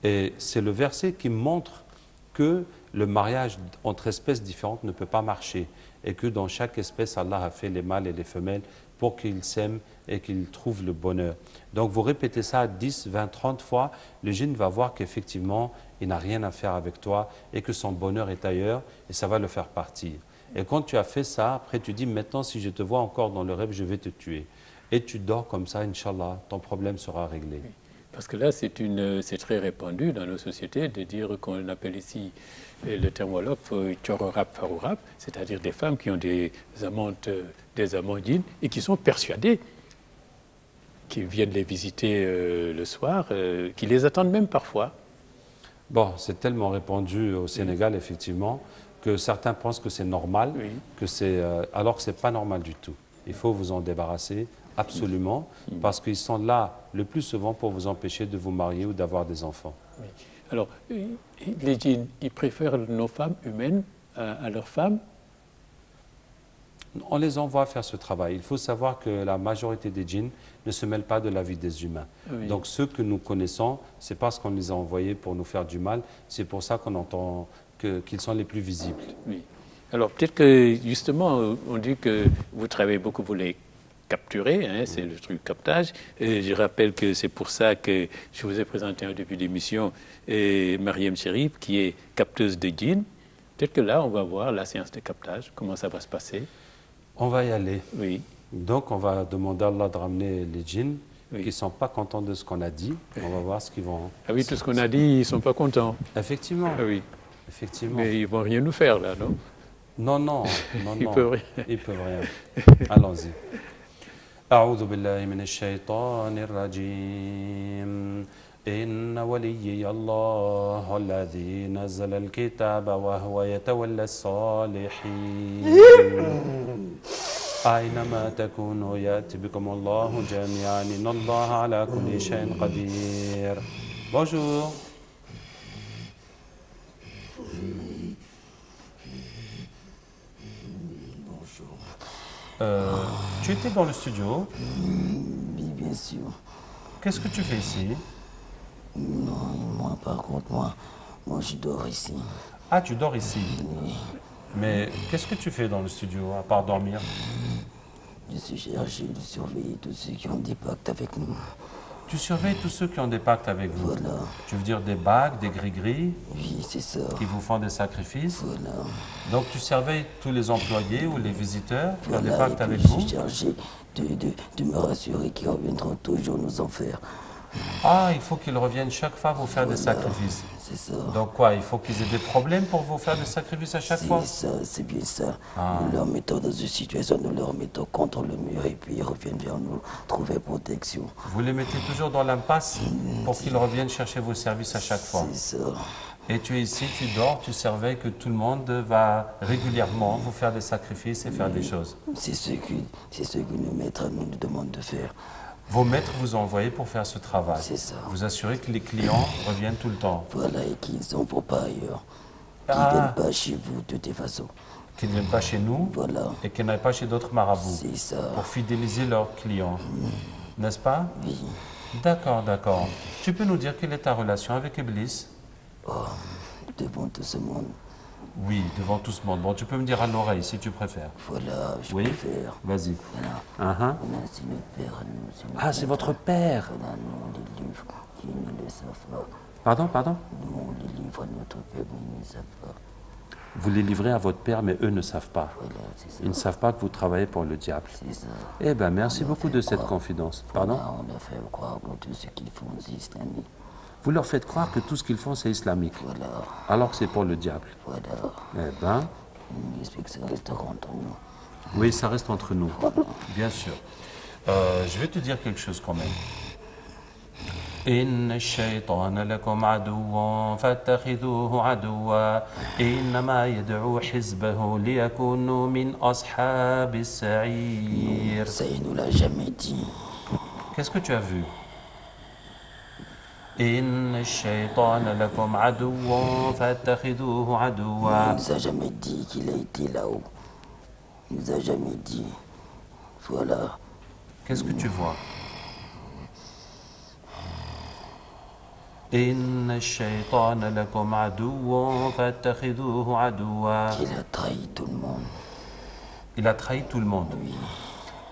Speaker 2: Et c'est le verset qui montre que le mariage entre espèces différentes ne peut pas marcher et que dans chaque espèce, Allah a fait les mâles et les femelles pour qu'ils s'aiment et qu'ils trouvent le bonheur. Donc vous répétez ça 10, 20, 30 fois, le djinn va voir qu'effectivement, il n'a rien à faire avec toi et que son bonheur est ailleurs et ça va le faire partir. Et quand tu as fait ça, après tu dis, maintenant si je te vois encore dans le rêve, je vais te tuer. Et tu dors comme ça, Inch'Allah, ton problème sera réglé.
Speaker 1: Parce que là, c'est très répandu dans nos sociétés de dire qu'on appelle ici le terme wolof farourap, c'est-à-dire des femmes qui ont des amantes, des amandines et qui sont persuadées qui viennent les visiter euh, le soir, euh, qui les attendent même parfois.
Speaker 2: Bon, c'est tellement répandu au Sénégal, effectivement, que certains pensent que c'est normal, que c'est, euh, alors que ce n'est pas normal du tout. Il faut vous en débarrasser absolument, parce qu'ils sont là le plus souvent pour vous empêcher de vous marier ou d'avoir des enfants.
Speaker 1: Alors, les djinns, ils préfèrent nos femmes humaines à, leurs femmes
Speaker 2: on les envoie faire ce travail. Il faut savoir que la majorité des djinns ne se mêlent pas de la vie des humains. Donc ceux que nous connaissons, c'est parce qu'on les a envoyés pour nous faire du mal. C'est pour ça qu'on entend qu'ils sont les plus visibles.
Speaker 1: Oui. Alors peut-être que justement, on dit que vous travaillez beaucoup, vous les capturer, hein, c'est le truc captage. Et je rappelle que c'est pour ça que je vous ai présenté en début d'émission Mariam Sherif, qui est capteuse de jeans. Peut-être que là, on va voir la séance de captage, comment ça va se passer
Speaker 2: On va y aller.
Speaker 1: Oui.
Speaker 2: Donc, on va demander à Allah de ramener les djinns qui ne sont pas contents de ce qu'on a dit. On va voir ce qu'ils vont.
Speaker 1: Ah oui, tout ce qu'on a dit, ils ne sont pas contents.
Speaker 2: Effectivement.
Speaker 1: Ah oui.
Speaker 2: Effectivement.
Speaker 1: Mais ils ne vont rien nous faire, là, non
Speaker 2: Non, non. non,
Speaker 1: ils peuvent rien.
Speaker 2: Ils peuvent rien. Allons-y. أعوذ بالله من الشيطان الرجيم إن وليي الله الذي نزل الكتاب وهو يتولى الصالحين أينما تكونوا يأتي بكم الله جميعا إن الله على كل شيء قدير Bonjour.
Speaker 3: Bonjour.
Speaker 2: Euh, tu étais dans le studio
Speaker 3: Oui, bien sûr.
Speaker 2: Qu'est-ce que tu fais ici
Speaker 3: Non, moi par contre, moi, moi je dors ici.
Speaker 2: Ah, tu dors ici Mais qu'est-ce que tu fais dans le studio à part dormir?
Speaker 3: Je suis chargé de surveiller tous ceux qui ont des pactes avec nous.
Speaker 2: Tu surveilles tous ceux qui ont des pactes avec vous
Speaker 3: Voilà.
Speaker 2: Tu veux dire des bagues, des gris-gris
Speaker 3: Oui, c'est ça.
Speaker 2: qui vous font des sacrifices?
Speaker 3: Voilà.
Speaker 2: Donc tu surveilles tous les employés ou les visiteurs qui ont des pactes
Speaker 3: Et puis,
Speaker 2: avec
Speaker 3: je
Speaker 2: vous?
Speaker 3: suis chargé de, de, de me rassurer qu'ils reviendront toujours nous en faire.
Speaker 2: Ah, il faut qu'ils reviennent chaque fois vous faire des sacrifices.
Speaker 3: C'est ça.
Speaker 2: Donc quoi Il faut qu'ils aient des problèmes pour vous faire des sacrifices à chaque fois
Speaker 3: C'est ça, c'est bien ça.
Speaker 2: Ah.
Speaker 3: Nous leur mettons dans une situation, nous leur mettons contre le mur et puis ils reviennent vers nous trouver protection.
Speaker 2: Vous les mettez toujours dans l'impasse pour qu'ils reviennent chercher vos services à chaque fois.
Speaker 3: C'est ça.
Speaker 2: Et tu es ici, tu dors, tu surveilles que tout le monde va régulièrement vous faire des sacrifices et faire des choses.
Speaker 3: C'est ce que, c'est ce que nos maîtres nous demandent de faire.
Speaker 2: Vos maîtres vous ont envoyé pour faire ce travail.
Speaker 3: C'est ça.
Speaker 2: Vous assurez que les clients reviennent tout le temps.
Speaker 3: Voilà, et qu'ils ne vont pas ailleurs. Qu'ils ne
Speaker 2: Ah.
Speaker 3: viennent pas chez vous de toutes façons.
Speaker 2: Qu'ils ne viennent pas chez nous
Speaker 3: Voilà.
Speaker 2: et qu'ils n'aillent pas chez d'autres marabouts
Speaker 3: C'est ça.
Speaker 2: pour fidéliser leurs clients. N'est-ce pas?
Speaker 3: Oui.
Speaker 2: D'accord, d'accord. Tu peux nous dire quelle est ta relation avec Iblis?
Speaker 3: Oh, devant tout ce monde.
Speaker 2: Oui, devant tout ce monde. Bon, tu peux me dire à l'oreille si tu préfères.
Speaker 3: Voilà, je
Speaker 2: Oui
Speaker 3: préfère.
Speaker 2: Vas-y.
Speaker 3: Voilà. Voilà, c'est le père, nous. c'est le
Speaker 2: Ah, c'est votre père.
Speaker 3: Voilà, nous, les livres, qui ne le savent pas.
Speaker 2: Pardon, pardon
Speaker 3: Nous, les livres, notre père, mais ils ne savent pas.
Speaker 2: Vous les livrez à votre père, mais eux ne savent pas.
Speaker 3: Voilà, c'est ça.
Speaker 2: Ils ne savent pas que vous travaillez pour le diable.
Speaker 3: C'est ça.
Speaker 2: Eh bien, merci beaucoup de cette confidence. Pardon?
Speaker 3: Voilà, on a fait croire que tout ce qu'ils font, c'est islamique.
Speaker 2: Vous leur faites croire que tout ce qu'ils font, c'est islamique,
Speaker 3: Voilà,
Speaker 2: alors que c'est pour le diable.
Speaker 3: voilà.
Speaker 2: Eh bien,
Speaker 3: On explique que ça restera entre nous.
Speaker 2: oui, ça reste entre nous. Bien sûr. Euh, je vais te dire quelque chose quand même. إن الشيطان لكم عدو فاتخذوه عدوا إنما يدعو حزبه ليكونوا من أصحاب السعير
Speaker 3: Ça, il nous l'a jamais dit.
Speaker 2: Qu'est-ce que tu as vu إن الشيطان لكم عدو فاتخذوه
Speaker 3: Il
Speaker 2: عدوا
Speaker 3: nous a jamais dit qu'il a été là-haut. Il nous a jamais dit. Voilà.
Speaker 2: Qu'est-ce que tu vois إن الشيطان لكم عدو فاتخذوه عدوا
Speaker 3: Qu'il a trahi tout le monde.
Speaker 2: Il a trahi tout le monde.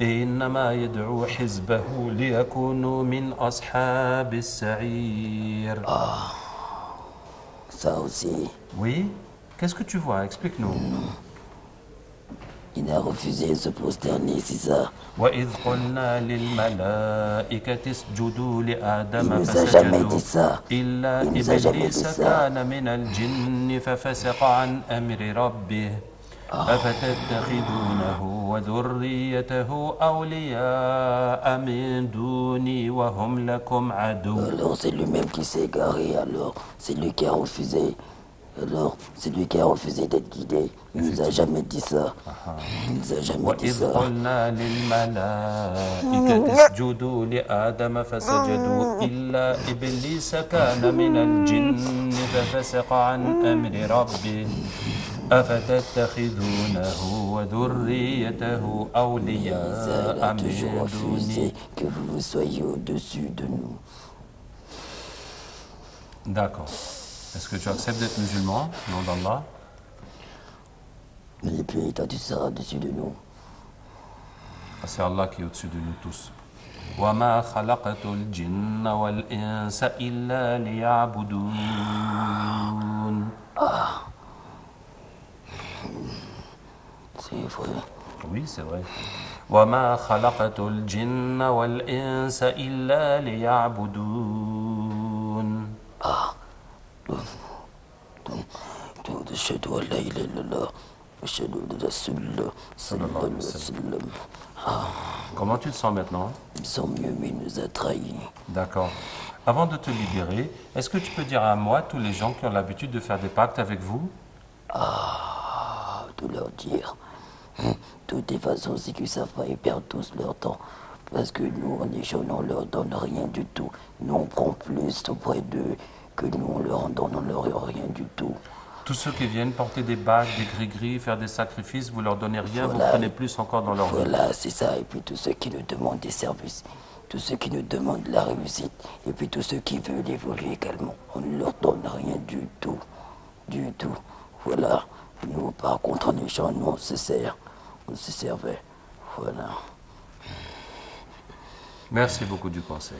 Speaker 2: إنما يدعو حزبه ليكونوا من أصحاب السعير.
Speaker 3: آه،
Speaker 2: oui? Qu'est-ce que tu vois? Explique-nous.
Speaker 3: Mm.
Speaker 2: وإذ قلنا للملائكة اسجدوا لآدم فسجدوا إلا إبليس كان من الجن ففسق عن أمر ربه. أفتتخذونه وذريته أولياء من دوني وهم لكم عدو
Speaker 3: Alors c'est lui-même qui s'est égaré, alors c'est lui qui a refusé. Alors c'est lui qui a refusé d'être guidé. Il nous a jamais dit ça. Il nous a jamais dit
Speaker 2: وإذ
Speaker 3: ça.
Speaker 2: قلنا للملائكة اسجدوا لآدم فسجدوا إلا إبليس كان من الجن ففسق عن أمر ربه أفتتخذونه وذريته أولياء من دوني
Speaker 3: que vous vous soyez au-dessus de nous.
Speaker 2: D'accord. Est-ce que tu acceptes d'être musulman, nom d'Allah
Speaker 3: Et puis toi tu seras au-dessus de nous.
Speaker 2: C'est Allah qui est au-dessus de nous tous. وما خلقت الجن والإنس إلا ليعبدون
Speaker 3: C'est vrai.
Speaker 2: Oui, c'est vrai. وما خلقت الجن والإنس إلا ليعبدون
Speaker 3: أشهد أن لا إله إلا الله وأشهد أن رسول الله صلى الله عليه وسلم
Speaker 2: Comment tu te sens maintenant
Speaker 3: Ils sont mieux, mais il nous a trahis.
Speaker 2: D'accord. Avant de te libérer, est-ce que tu peux dire à moi tous les gens qui ont l'habitude de faire des pactes avec vous
Speaker 3: Ah, tout leur dire. Hum, Toutes les façons, c'est qu'ils savent pas, ils perdent tous leur temps. Parce que nous, on est jeunes, on leur donne rien du tout. Nous, on prend plus auprès d'eux que nous, on leur en donne, on leur rien du tout.
Speaker 2: Tous ceux qui viennent porter des bagues, des gris-gris, faire des sacrifices, vous leur donnez rien, vous
Speaker 3: Voilà.
Speaker 2: prenez plus encore dans leur vie.
Speaker 3: Voilà, c'est ça. Et puis tous ceux qui nous demandent des services, tous ceux qui nous demandent la réussite, et puis tous ceux qui veulent évoluer également, on ne leur donne rien du tout. Du tout. Voilà. Nous, par contre, en échange, nous, on se sert. On se servait. Voilà.
Speaker 2: Merci beaucoup du conseil.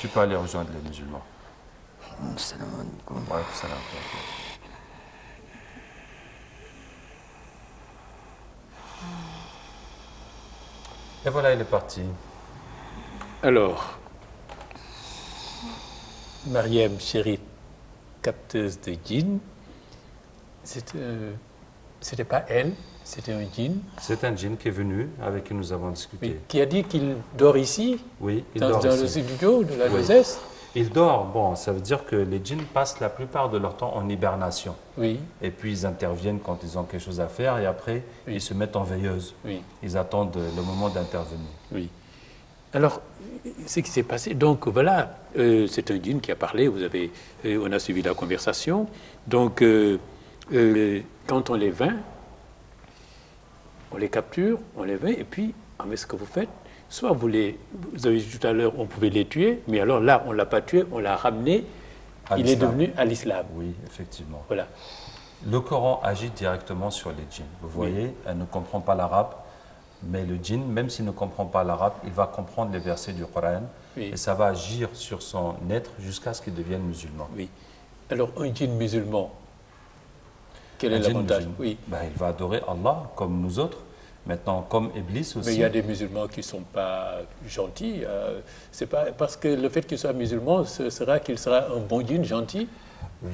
Speaker 2: Tu peux aller rejoindre les musulmans.
Speaker 3: Salam alaikum.
Speaker 2: Ouais, salam. Et voilà, il est parti.
Speaker 1: Alors, Mariam Chérif, capteuse de djinn, c'est, euh, c'était pas elle, c'était un djinn
Speaker 2: C'est un djinn qui est venu, avec qui nous avons
Speaker 1: oui,
Speaker 2: discuté.
Speaker 1: qui a dit qu'il dort ici,
Speaker 2: Oui, il
Speaker 1: dans,
Speaker 2: dort
Speaker 1: dans le
Speaker 2: ici.
Speaker 1: studio de la
Speaker 2: Oui.
Speaker 1: Josesse.
Speaker 2: Il dort, bon, ça veut dire que les djinns passent la plupart de leur temps en hibernation.
Speaker 1: Oui,
Speaker 2: Et puis ils interviennent quand ils ont quelque chose à faire et après
Speaker 1: Oui.
Speaker 2: ils se mettent en veilleuse.
Speaker 1: oui,
Speaker 2: Ils attendent le moment d'intervenir.
Speaker 1: oui. Alors, ce qui s'est passé, donc voilà, euh, c'est un djinn qui a parlé, vous avez, euh, on a suivi la conversation. Donc, euh, euh, quand on les vainc, on les capture, on les vainc, et puis, avec ce que vous faites, soit vous les, vous avez dit tout à l'heure, on pouvait les tuer, mais alors là, on ne l'a pas tué, on l'a ramené,
Speaker 2: À
Speaker 1: il est devenu à l'islam.
Speaker 2: Oui, effectivement.
Speaker 1: Voilà.
Speaker 2: Le Coran agit directement sur les djinns. Vous voyez, elle ne comprend pas l'arabe, mais le djinn, même s'il ne comprend pas l'arabe, il va comprendre les versets du Coran
Speaker 1: Oui.
Speaker 2: et ça va agir sur son être jusqu'à ce qu'il devienne musulman.
Speaker 1: Oui. Alors, un djinn musulman, quel est l'avantage? Oui.
Speaker 2: ben, il va adorer Allah comme nous autres. Maintenant, comme Iblis aussi.
Speaker 1: Mais il y a des musulmans qui ne sont pas gentils. euh, c'est pas parce que le fait qu'il soit musulman, ce sera qu'il sera un bon djinn gentil?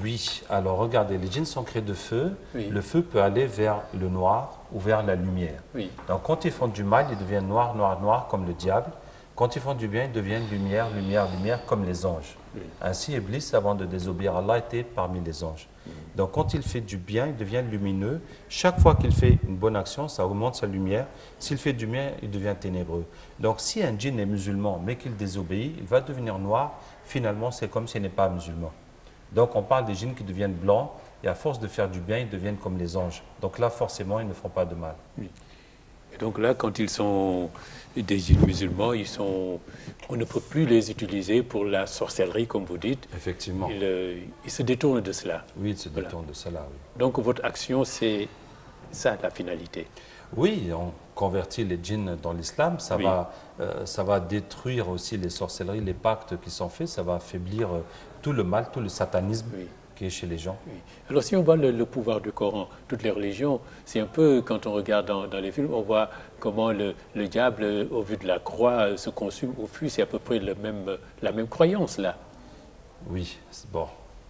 Speaker 2: Oui, alors regardez, les djinns sont créés de feu.
Speaker 1: Oui.
Speaker 2: Le feu peut aller vers le noir ou vers la lumière.
Speaker 1: Oui.
Speaker 2: Donc quand ils font du mal, ils deviennent noirs, noirs, noirs comme le diable. Quand ils font du bien, ils deviennent lumière, lumière, lumière, comme les anges. Ainsi, Iblis, avant de désobéir à Allah, était parmi les anges. Donc, quand il fait du bien, il devient lumineux. Chaque fois qu'il fait une bonne action, ça augmente sa lumière. S'il fait du bien, il devient ténébreux. Donc, si un djinn est musulman, mais qu'il désobéit, il va devenir noir. Finalement, c'est comme s'il n'est pas musulman. Donc, on parle des djinns qui deviennent blancs, et à force de faire du bien, ils deviennent comme les anges. Donc là, forcément, ils ne font pas de mal.
Speaker 1: Et donc là, quand ils sont des djinns musulmans, ils sont, on ne peut plus les utiliser pour la sorcellerie, comme vous dites.
Speaker 2: Effectivement.
Speaker 1: Ils, euh, ils se détournent de cela.
Speaker 2: Oui, ils se
Speaker 1: Voilà.
Speaker 2: détournent de cela, oui.
Speaker 1: Donc votre action, c'est ça la finalité.
Speaker 2: Oui, on convertit les djinns dans l'islam, ça,
Speaker 1: Oui.
Speaker 2: va, euh, ça va détruire aussi les sorcelleries, les pactes qui sont faits, ça va affaiblir euh, tout le mal, tout le satanisme
Speaker 1: Oui.
Speaker 2: Qui est chez les gens.
Speaker 1: Oui. Alors si on voit le, le pouvoir du Coran, toutes les religions, c'est un peu, quand on regarde dans, dans les films, on voit comment le, le diable, euh, au vu de la croix, euh, se consume au fût. C'est à peu près le même, euh, la même croyance là.
Speaker 2: Oui, c'est- bon,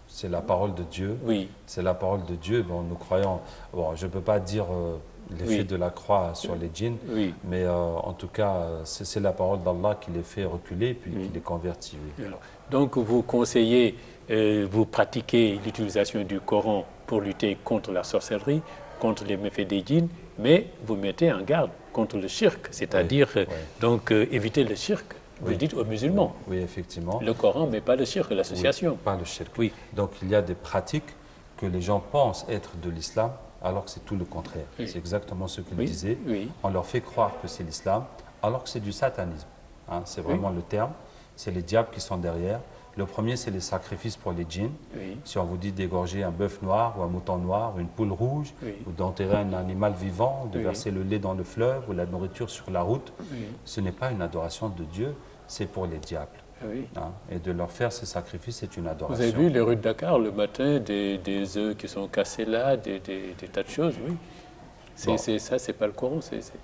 Speaker 2: c'est la parole de Dieu.
Speaker 1: Oui,
Speaker 2: C'est la parole de Dieu. Bon, nous croyons. Bon, je ne peux pas dire euh, l'effet
Speaker 1: Oui.
Speaker 2: de la croix sur les djinns,
Speaker 1: oui.
Speaker 2: mais euh, en tout cas, c'est la parole d'Allah qui les fait reculer puis
Speaker 1: Oui.
Speaker 2: qui les convertit.
Speaker 1: Alors, donc vous conseillez, euh, vous pratiquez l'utilisation du Coran pour lutter contre la sorcellerie, contre les méfaits des djinns, mais vous mettez en garde contre le shirk, c'est-à-dire
Speaker 2: oui.
Speaker 1: donc euh, éviter le shirk. Vous
Speaker 2: Oui.
Speaker 1: dites aux musulmans.
Speaker 2: Oui, effectivement.
Speaker 1: Le Coran, mais pas le shirk, l'association.
Speaker 2: Pas le shirk.
Speaker 1: Oui.
Speaker 2: Donc il y a des pratiques que les gens pensent être de l'islam, alors que c'est tout le contraire. C'est exactement ce qu'il disait.
Speaker 1: oui.
Speaker 2: On leur fait croire que c'est l'islam, alors que c'est du satanisme. Hein, c'est vraiment le terme. C'est les diables qui sont derrière. Le premier, c'est les sacrifices pour les djinns.
Speaker 1: Oui.
Speaker 2: Si on vous dit d'égorger un bœuf noir ou un mouton noir ou une poule rouge,
Speaker 1: Oui.
Speaker 2: ou d'enterrer un animal vivant, de
Speaker 1: Oui.
Speaker 2: verser le lait dans le fleuve ou la nourriture sur la route, ce n'est pas une adoration de Dieu, c'est pour les diables. Hein. Et de leur faire ces sacrifices, c'est une adoration.
Speaker 1: Vous avez vu les rues de Dakar le matin, des, des œufs qui sont cassés là, des, des- des tas de choses, oui. C'est
Speaker 2: Bon.
Speaker 1: c'est ça, c'est pas le Coran,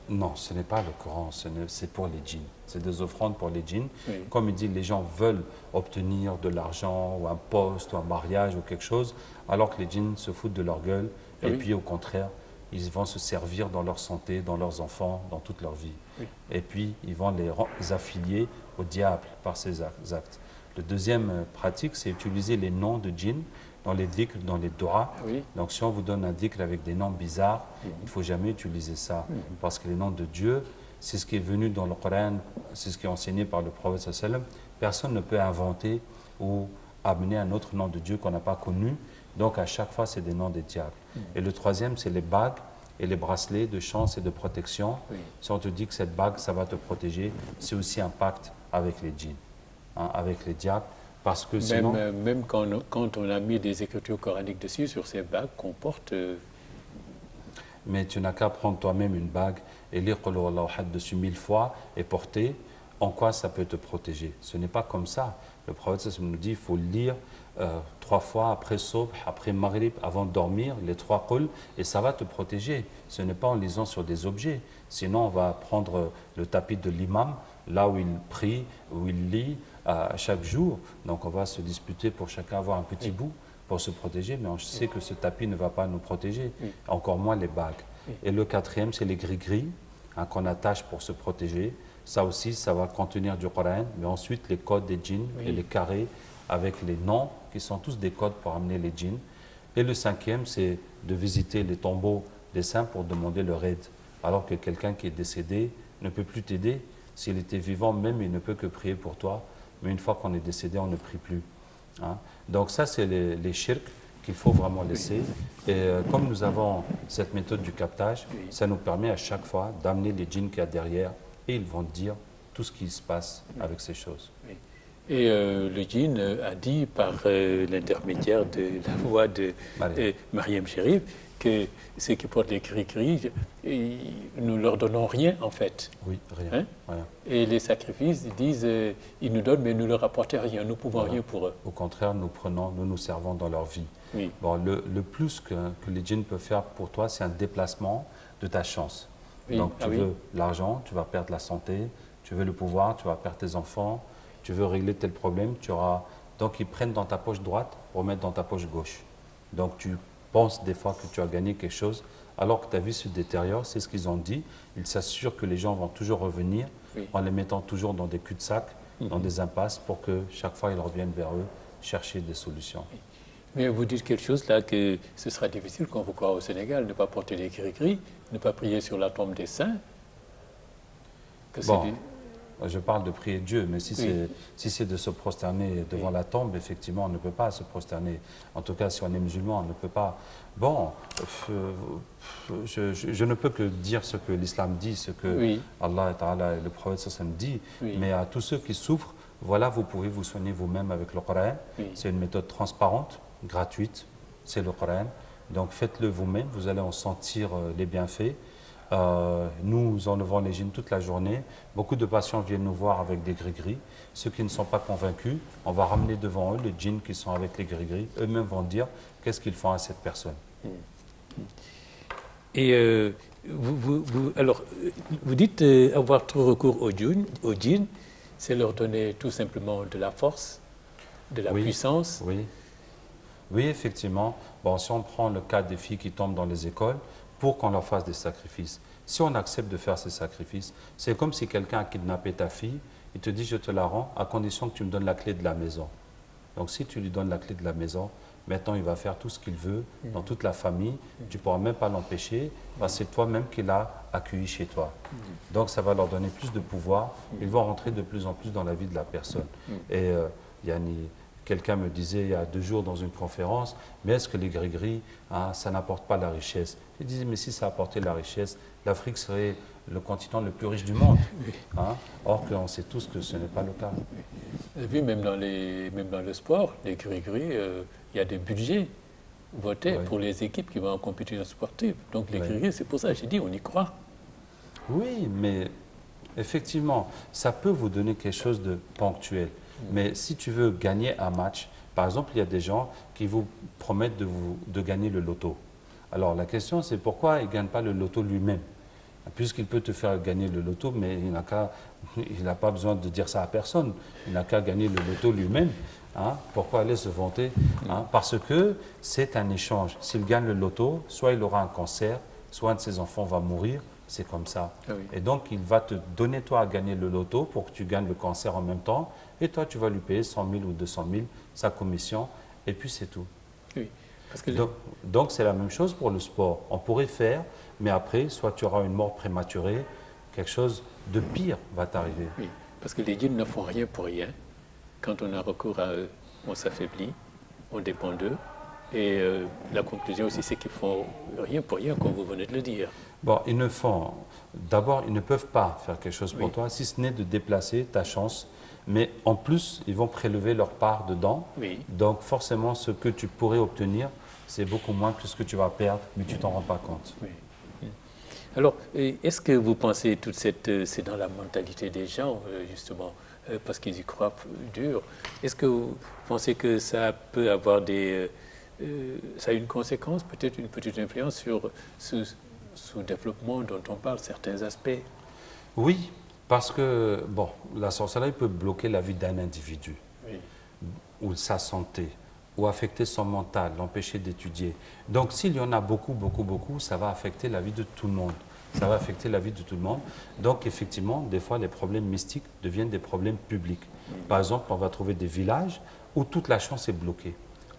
Speaker 2: Non, ce n'est pas le Coran, c'est pour les djinns. C'est des offrandes pour les djinns.
Speaker 1: Oui.
Speaker 2: Comme il dit, les gens veulent obtenir de l'argent ou un poste ou un mariage ou quelque chose, alors que les djinns se foutent de leur gueule. Et
Speaker 1: Oui.
Speaker 2: puis au contraire, ils vont se servir dans leur santé, dans leurs enfants, dans toute leur vie.
Speaker 1: Oui.
Speaker 2: Et puis ils vont les affilier au diable par ces ac- actes. Le deuxième euh, pratique, c'est utiliser les noms de djinns dans les dhikr, dans les doigts.
Speaker 1: Oui.
Speaker 2: Donc si on vous donne un dhikr avec des noms bizarres, il ne faut jamais utiliser ça. Parce que les noms de Dieu, c'est ce qui est venu dans le Coran, c'est ce qui est enseigné par le prophète sallam. Personne ne peut inventer ou amener un autre nom de Dieu qu'on n'a pas connu. Donc à chaque fois, c'est des noms des diables. Et le troisième, c'est les bagues et les bracelets de chance et de protection.
Speaker 1: Oui.
Speaker 2: Si on te dit que cette bague, ça va te protéger, c'est aussi un pacte avec les djinns, hein, avec les diables. Parce que
Speaker 1: Même,
Speaker 2: sinon...
Speaker 1: euh, même quand, on, quand on a mis des écritures coraniques dessus, sur ces bagues qu'on porte, euh,
Speaker 2: Mais tu n'as qu'à prendre toi-même une bague et lire Qul dessus mille fois et porter. En quoi ça peut te protéger? Ce n'est pas comme ça. Le prophète nous dit il faut lire euh, trois fois après Sobh, après Maghrib, avant de dormir, les trois Qul, et ça va te protéger. Ce n'est pas en lisant sur des objets. Sinon, on va prendre le tapis de l'imam, là où il prie, où il lit à chaque jour. Donc, on va se disputer pour chacun avoir un petit bout pour se protéger, mais on sait que ce tapis ne va pas nous protéger, encore moins les bagues. Et le quatrième, c'est les gris-gris hein, qu'on attache pour se protéger. Ça aussi, ça va contenir du Coran, mais ensuite les codes des djinns et les carrés avec les noms qui sont tous des codes pour amener les djinns. Et le cinquième, c'est de visiter les tombeaux des saints pour demander leur aide. Alors que quelqu'un qui est décédé ne peut plus t'aider. S'il était vivant, même, il ne peut que prier pour toi. Mais une fois qu'on est décédé, on ne prie plus. hein. Donc ça, c'est les, les shirks qu'il faut vraiment laisser. Et euh, comme nous avons cette méthode du captage, ça nous permet à chaque fois d'amener les djinns qu'il y a derrière et ils vont dire tout ce qui se passe avec ces choses.
Speaker 1: Et euh, le djinn euh, a dit par euh, l'intermédiaire de la voix de
Speaker 2: Mariam
Speaker 1: Chérif que ceux qui portent les cris-cris, nous leur donnons rien en fait.
Speaker 2: Oui, rien.
Speaker 1: Hein? Et les sacrifices ils disent euh, ils nous donnent mais nous leur apportent rien, nous pouvons
Speaker 2: Voilà.
Speaker 1: rien pour eux.
Speaker 2: Au contraire, nous prenons, nous nous servons dans leur vie.
Speaker 1: Oui.
Speaker 2: Bon, le, le plus que, que les djinns peuvent faire pour toi, c'est un déplacement de ta chance.
Speaker 1: Oui.
Speaker 2: Donc, tu
Speaker 1: Ah oui.
Speaker 2: veux l'argent, tu vas perdre la santé, tu veux le pouvoir, tu vas perdre tes enfants, tu veux régler tel problème, tu auras. Donc, ils prennent dans ta poche droite pour mettre dans ta poche gauche. Donc, tu penses des fois que tu as gagné quelque chose, alors que ta vie se détériore, c'est ce qu'ils ont dit. Ils s'assurent que les gens vont toujours revenir en les mettant toujours dans des cul-de-sac, dans
Speaker 1: Mhm.
Speaker 2: des impasses, pour que chaque fois ils reviennent vers eux chercher des solutions.
Speaker 1: Mais vous dites quelque chose là que ce sera difficile quand vous croire au Sénégal, ne pas porter les gris-gris, ne pas prier sur la tombe des saints. Que c'est
Speaker 2: Bon. Je parle de prier Dieu, mais si
Speaker 1: Oui.
Speaker 2: c'est si de se prosterner devant
Speaker 1: Oui.
Speaker 2: la tombe, effectivement, on ne peut pas se prosterner. En tout cas, si on est musulman, on ne peut pas. Bon, je, je- je ne peux que dire ce que l'islam dit, ce que
Speaker 1: Oui.
Speaker 2: Allah et le prophète sallam dit, mais à tous ceux qui souffrent, voilà, vous pouvez vous soigner vous-même avec le Coran. C'est une méthode transparente, gratuite, c'est le Coran. Donc faites-le vous-même, vous allez en sentir euh, les bienfaits. Euh, nous enlevons les djinns toute la journée. Beaucoup de patients viennent nous voir avec des gris-gris. Ceux qui ne sont pas convaincus, on va ramener devant eux les djinns qui sont avec les gris-gris. Eux-mêmes vont dire qu'est-ce qu'ils font à cette personne.
Speaker 1: Et euh, vous, vous- vous- alors, euh, vous dites euh, avoir trop recours au djinn, au djinn, c'est leur donner tout simplement de la force, de la
Speaker 2: Oui.
Speaker 1: puissance.
Speaker 2: Oui. Oui, effectivement. Bon, si on prend le cas des filles qui tombent dans les écoles, pour qu'on leur fasse des sacrifices. Si on accepte de faire ces sacrifices, c'est comme si quelqu'un a kidnappé ta fille, il te dit je te la rends à condition que tu me donnes la clé de la maison. Donc si tu lui donnes la clé de la maison, maintenant il va faire tout ce qu'il veut dans toute la famille, tu ne pourras même pas l'empêcher, parce que c'est toi-même qui l'as accueilli chez toi. Donc ça va leur donner plus de pouvoir, ils vont rentrer de plus en plus dans la vie de la personne. Et euh, Yanni, quelqu'un me disait il y a deux jours dans une conférence, mais est-ce que les gris-gris, hein, ça n'apporte pas la richesse? Je disais, mais si ça apportait la richesse, l'Afrique serait le continent le plus riche du monde. hein. Or qu'on sait tous que ce n'est pas le cas.
Speaker 1: Vous avez vu, même dans, les, même dans le sport, les gris-gris, euh, il y a des budgets votés
Speaker 2: Oui.
Speaker 1: pour les équipes qui vont en compétition sportive. Donc les
Speaker 2: Oui.
Speaker 1: gris-gris, c'est pour ça que j'ai dit, on y croit.
Speaker 2: Oui, mais effectivement, ça peut vous donner quelque chose de ponctuel. Mais si tu veux gagner un match, par exemple, il y a des gens qui vous promettent de, vous, de gagner le loto. Alors la question, c'est pourquoi il ne gagne pas le loto lui-même? Puisqu'il peut te faire gagner le loto, mais il n'a il pas besoin de dire ça à personne. Il n'a qu'à gagner le loto lui-même. hein. Pourquoi aller se vanter hein? Parce que c'est un échange. S'il gagne le loto, soit il aura un cancer, soit un de ses enfants va mourir. C'est comme ça.
Speaker 1: Ah oui.
Speaker 2: Et donc, il va te donner, toi, à gagner le loto pour que tu gagnes le cancer en même temps. Et toi, tu vas lui payer 100 000 ou 200 000, sa commission. Et puis, c'est tout.
Speaker 1: Oui. Parce que les-
Speaker 2: Donc, c'est la même chose pour le sport. On pourrait faire, mais après, soit tu auras une mort prématurée, quelque chose de pire va t'arriver.
Speaker 1: Oui, parce que les djinns ne font rien pour rien. Quand on a recours à eux, on s'affaiblit, on dépend d'eux. Et euh, la conclusion aussi, c'est qu'ils font rien pour rien, comme vous venez de le dire.
Speaker 2: Bon, ils ne font. D'abord, ils ne peuvent pas faire quelque chose pour
Speaker 1: Oui.
Speaker 2: toi, si ce n'est de déplacer ta chance. Mais en plus, ils vont prélever leur part dedans.
Speaker 1: Oui.
Speaker 2: Donc, forcément, ce que tu pourrais obtenir, c'est beaucoup moins que ce que tu vas perdre, mais tu t'en rends pas compte.
Speaker 1: Oui. Alors, est-ce que vous pensez toute cette, euh, c'est dans la mentalité des gens euh, justement, euh, parce qu'ils y croient dur. Est-ce que vous pensez que ça peut avoir des, ça a une conséquence, peut-être une petite influence sur ce sous-développement dont on parle, certains aspects
Speaker 2: Oui, parce que, bon, la sorcellerie peut bloquer la vie d'un individu.
Speaker 1: Oui.
Speaker 2: ou sa santé, ou affecter son mental, l'empêcher d'étudier. Donc s'il y en a beaucoup, beaucoup, beaucoup, ça va affecter la vie de tout le monde. Ça va affecter la vie de tout le monde. Donc effectivement, des fois, les problèmes mystiques deviennent des problèmes publics. Par exemple, on va trouver des villages où toute la chance est bloquée,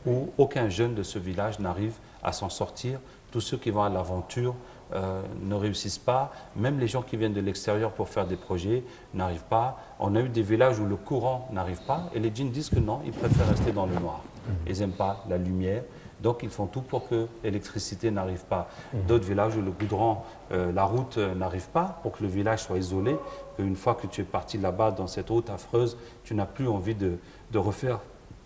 Speaker 2: où aucun jeune de ce village n'arrive à s'en sortir. Tous ceux qui vont à l'aventure euh, ne réussissent pas. Même les gens qui viennent de l'extérieur pour faire des projets n'arrivent pas. On a eu des villages où le courant n'arrive pas et les djinns disent que non, ils préfèrent rester dans le noir. Ils n'aiment pas la lumière. Donc ils font tout pour que l'électricité n'arrive pas. D'autres villages où le goudron, euh, la route euh, n'arrive pas, pour que le village soit isolé, qu'une fois que tu es parti là-bas dans cette route affreuse, tu n'as plus envie de, de refaire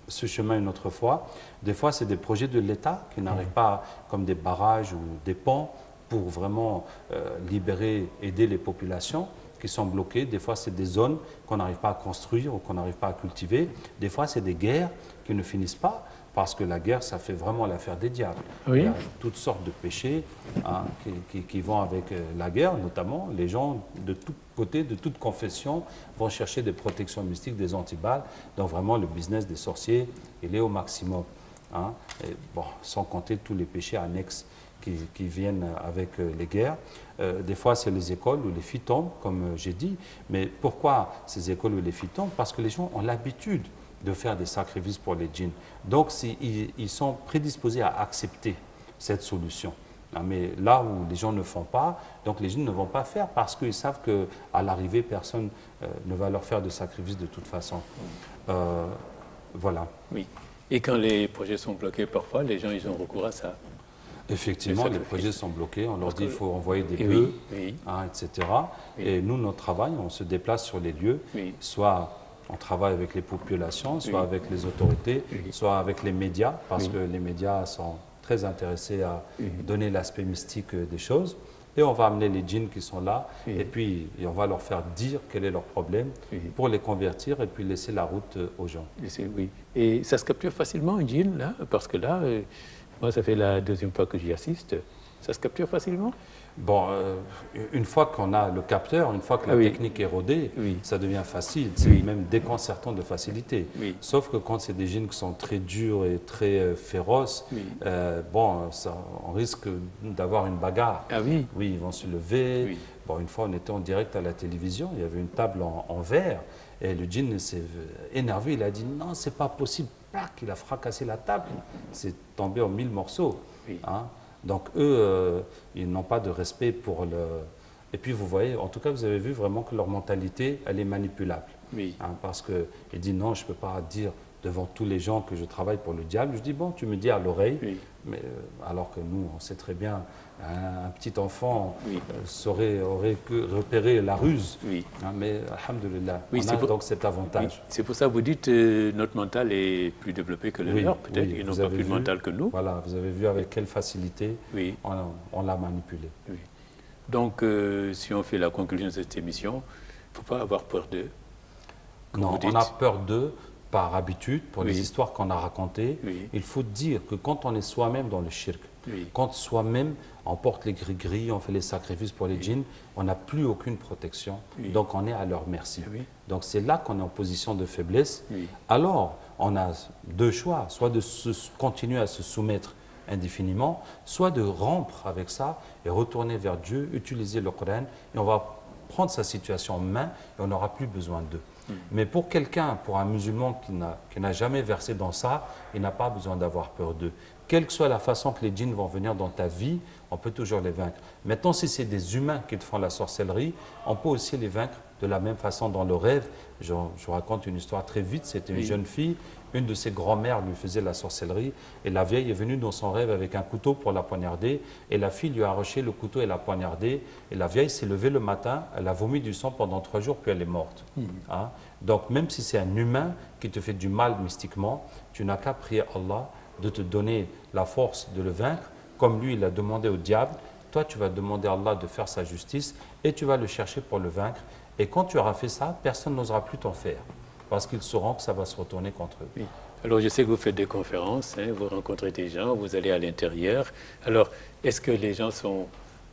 Speaker 2: ce chemin une autre fois. Des fois, c'est des projets de l'État qui n'arrivent pas, comme des barrages ou des ponts, pour vraiment euh, libérer, aider les populations qui sont bloquées. Des fois, c'est des zones qu'on n'arrive pas à construire ou qu'on n'arrive pas à cultiver. Des fois, c'est des guerres qui ne finissent pas, parce que la guerre, ça fait vraiment l'affaire des diables.
Speaker 1: Oui.
Speaker 2: Il y a toutes sortes de péchés hein, qui, qui- qui vont avec euh, la guerre, notamment. Les gens de tous côtés, de toutes confessions, vont chercher des protections mystiques, des antiballes. Donc vraiment, le business des sorciers, il est au maximum. hein. Et bon, sans compter tous les péchés annexes qui, viennent avec les guerres. des fois, c'est les écoles où les filles tombent, comme j'ai dit. Mais pourquoi ces écoles où les filles tombent? Parce que les gens ont l'habitude de faire des sacrifices pour les djinns. Donc, ils sont prédisposés à accepter cette solution. Mais là où les gens ne font pas, donc les djinns ne vont pas faire parce qu'ils savent qu'à l'arrivée, personne euh, ne va leur faire de sacrifice de toute façon. Euh, voilà.
Speaker 1: Oui. Et quand les projets sont bloqués, parfois, les gens, ils ont recours à ça.
Speaker 2: Effectivement, les projets sont bloqués. On leur dit qu'il faut envoyer des bœufs, hein, etc. Et nous, notre travail, on se déplace sur les lieux, soit on travaille avec les populations, soit avec les autorités, soit avec les médias, parce que les médias sont très intéressés à donner l'aspect mystique des choses. Et on va amener les djinns qui sont là, et puis on va leur faire dire quel est leur problème pour les convertir et puis laisser la route aux gens.
Speaker 1: Et oui. Et ça se capture facilement un djinn, là? Parce que là, euh, moi, ça fait la deuxième fois que j'y assiste. Ça se capture facilement?
Speaker 2: Bon, euh, une fois qu'on a le capteur, une fois que la technique est rodée, ça devient facile. C'est même déconcertant de facilité. Sauf que quand c'est des gènes qui sont très durs et très euh, féroces, euh, bon, ça, on risque d'avoir une bagarre.
Speaker 1: Ah oui
Speaker 2: Oui, ils vont se lever. Bon, une fois, on était en direct à la télévision, il y avait une table en, verre, et le djinn s'est énervé, il a dit non, c'est pas possible. Il a fracassé la table, c'est tombé en mille morceaux. Hein. Donc eux, euh, ils n'ont pas de respect pour le... Et puis vous voyez, en tout cas, vous avez vu vraiment que leur mentalité, elle est manipulable.
Speaker 1: Oui.
Speaker 2: Hein, parce qu'il dit non, je ne peux pas dire devant tous les gens que je travaille pour le diable. Je dis bon, tu me dis à l'oreille, mais euh, alors que nous, on sait très bien, un, petit enfant euh, saurait, aurait repéré la ruse.
Speaker 1: Oui.
Speaker 2: Hein, mais alhamdoulilah, on a donc cet avantage.
Speaker 1: C'est pour ça que vous dites que notre mental est plus développé que le leur, peut-être, ils n'ont pas plus de mental que nous.
Speaker 2: Voilà, vous avez vu avec quelle facilité on, on l'a manipulé.
Speaker 1: Donc, euh, si on fait la conclusion de cette émission, il ne faut pas avoir peur d'eux.
Speaker 2: Non, on a peur d'eux par habitude, pour les histoires qu'on a racontées, il faut dire que quand on est soi-même dans le shirk, quand soi-même on porte les gris-gris, on fait les sacrifices pour les djinns, on n'a plus aucune protection, donc on est à leur merci. Donc c'est là qu'on est en position de faiblesse. Alors, on a deux choix, soit de continuer à se soumettre indéfiniment, soit de rompre avec ça et retourner vers Dieu, utiliser le Coran, et on va prendre sa situation en main et on n'aura plus besoin d'eux. Mm. Mais pour quelqu'un, pour un musulman qui n'a jamais versé dans ça, il n'a pas besoin d'avoir peur d'eux. Quelle que soit la façon que les djinns vont venir dans ta vie, on peut toujours les vaincre. Maintenant, si c'est des humains qui te font la sorcellerie, on peut aussi les vaincre de la même façon dans le rêve. Je, vous raconte une histoire très vite. C'était une jeune fille, une de ses grand-mères lui faisait la sorcellerie, et la vieille est venue dans son rêve avec un couteau pour la poignarder, et la fille lui a arraché le couteau et l'a poignardé, et la vieille s'est levée le matin, elle a vomi du sang pendant trois jours, puis elle est morte. Hmm. Hein? Donc même si c'est un humain qui te fait du mal mystiquement, tu n'as qu'à prier Allah de te donner la force de le vaincre, comme lui il a demandé au diable, toi tu vas demander à Allah de faire sa justice, et tu vas le chercher pour le vaincre, et quand tu auras fait ça, personne n'osera plus t'en faire, parce qu'ils sauront que ça va se retourner contre eux.
Speaker 1: Alors je sais que vous faites des conférences, hein, vous rencontrez des gens, vous allez à l'intérieur. Alors est-ce que les gens sont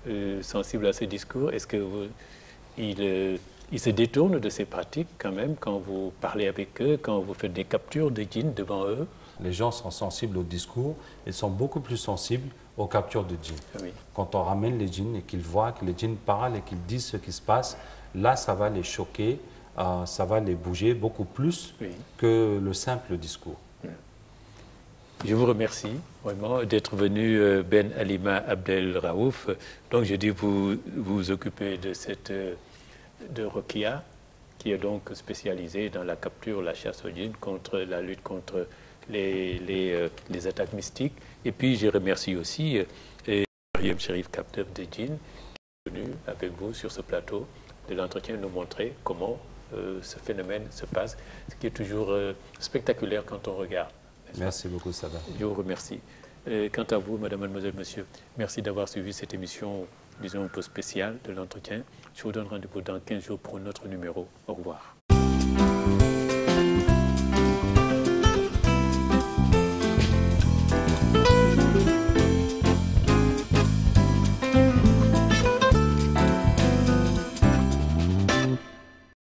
Speaker 1: euh, sensibles à ce discours? Est-ce qu'ils euh, se détournent de ces pratiques quand même quand vous parlez avec eux, quand vous faites des captures de djinns devant eux?
Speaker 2: Les gens sont sensibles au discours, ils sont beaucoup plus sensibles aux captures de djinns.
Speaker 1: Ah
Speaker 2: quand on ramène les djinns et qu'ils voient que les djinns parlent et qu'ils disent ce qui se passe, là, ça va les choquer, euh, ça va les bouger beaucoup plus que le simple discours.
Speaker 1: Je vous remercie vraiment d'être venu, euh, Ben Alima Abdel Raouf. Donc, j'ai dit vous vous occupez de cette euh, de Rokia, qui est donc spécialisée dans la capture, la chasse aux djinns, contre la lutte contre les, les, attaques mystiques. Et puis, je remercie aussi Mariam Sherif, capteur des djinns, qui est venu avec vous sur ce plateau de l'entretien nous montrer comment euh, ce phénomène se passe, ce qui est toujours euh, spectaculaire quand on regarde.
Speaker 2: Merci beaucoup, Sada.
Speaker 1: Je vous remercie. quant à vous, Madame, Mademoiselle, Monsieur, merci d'avoir suivi cette émission, disons, un peu spéciale de l'entretien. Je vous donne rendez-vous dans 15 jours pour un autre numéro. Au revoir.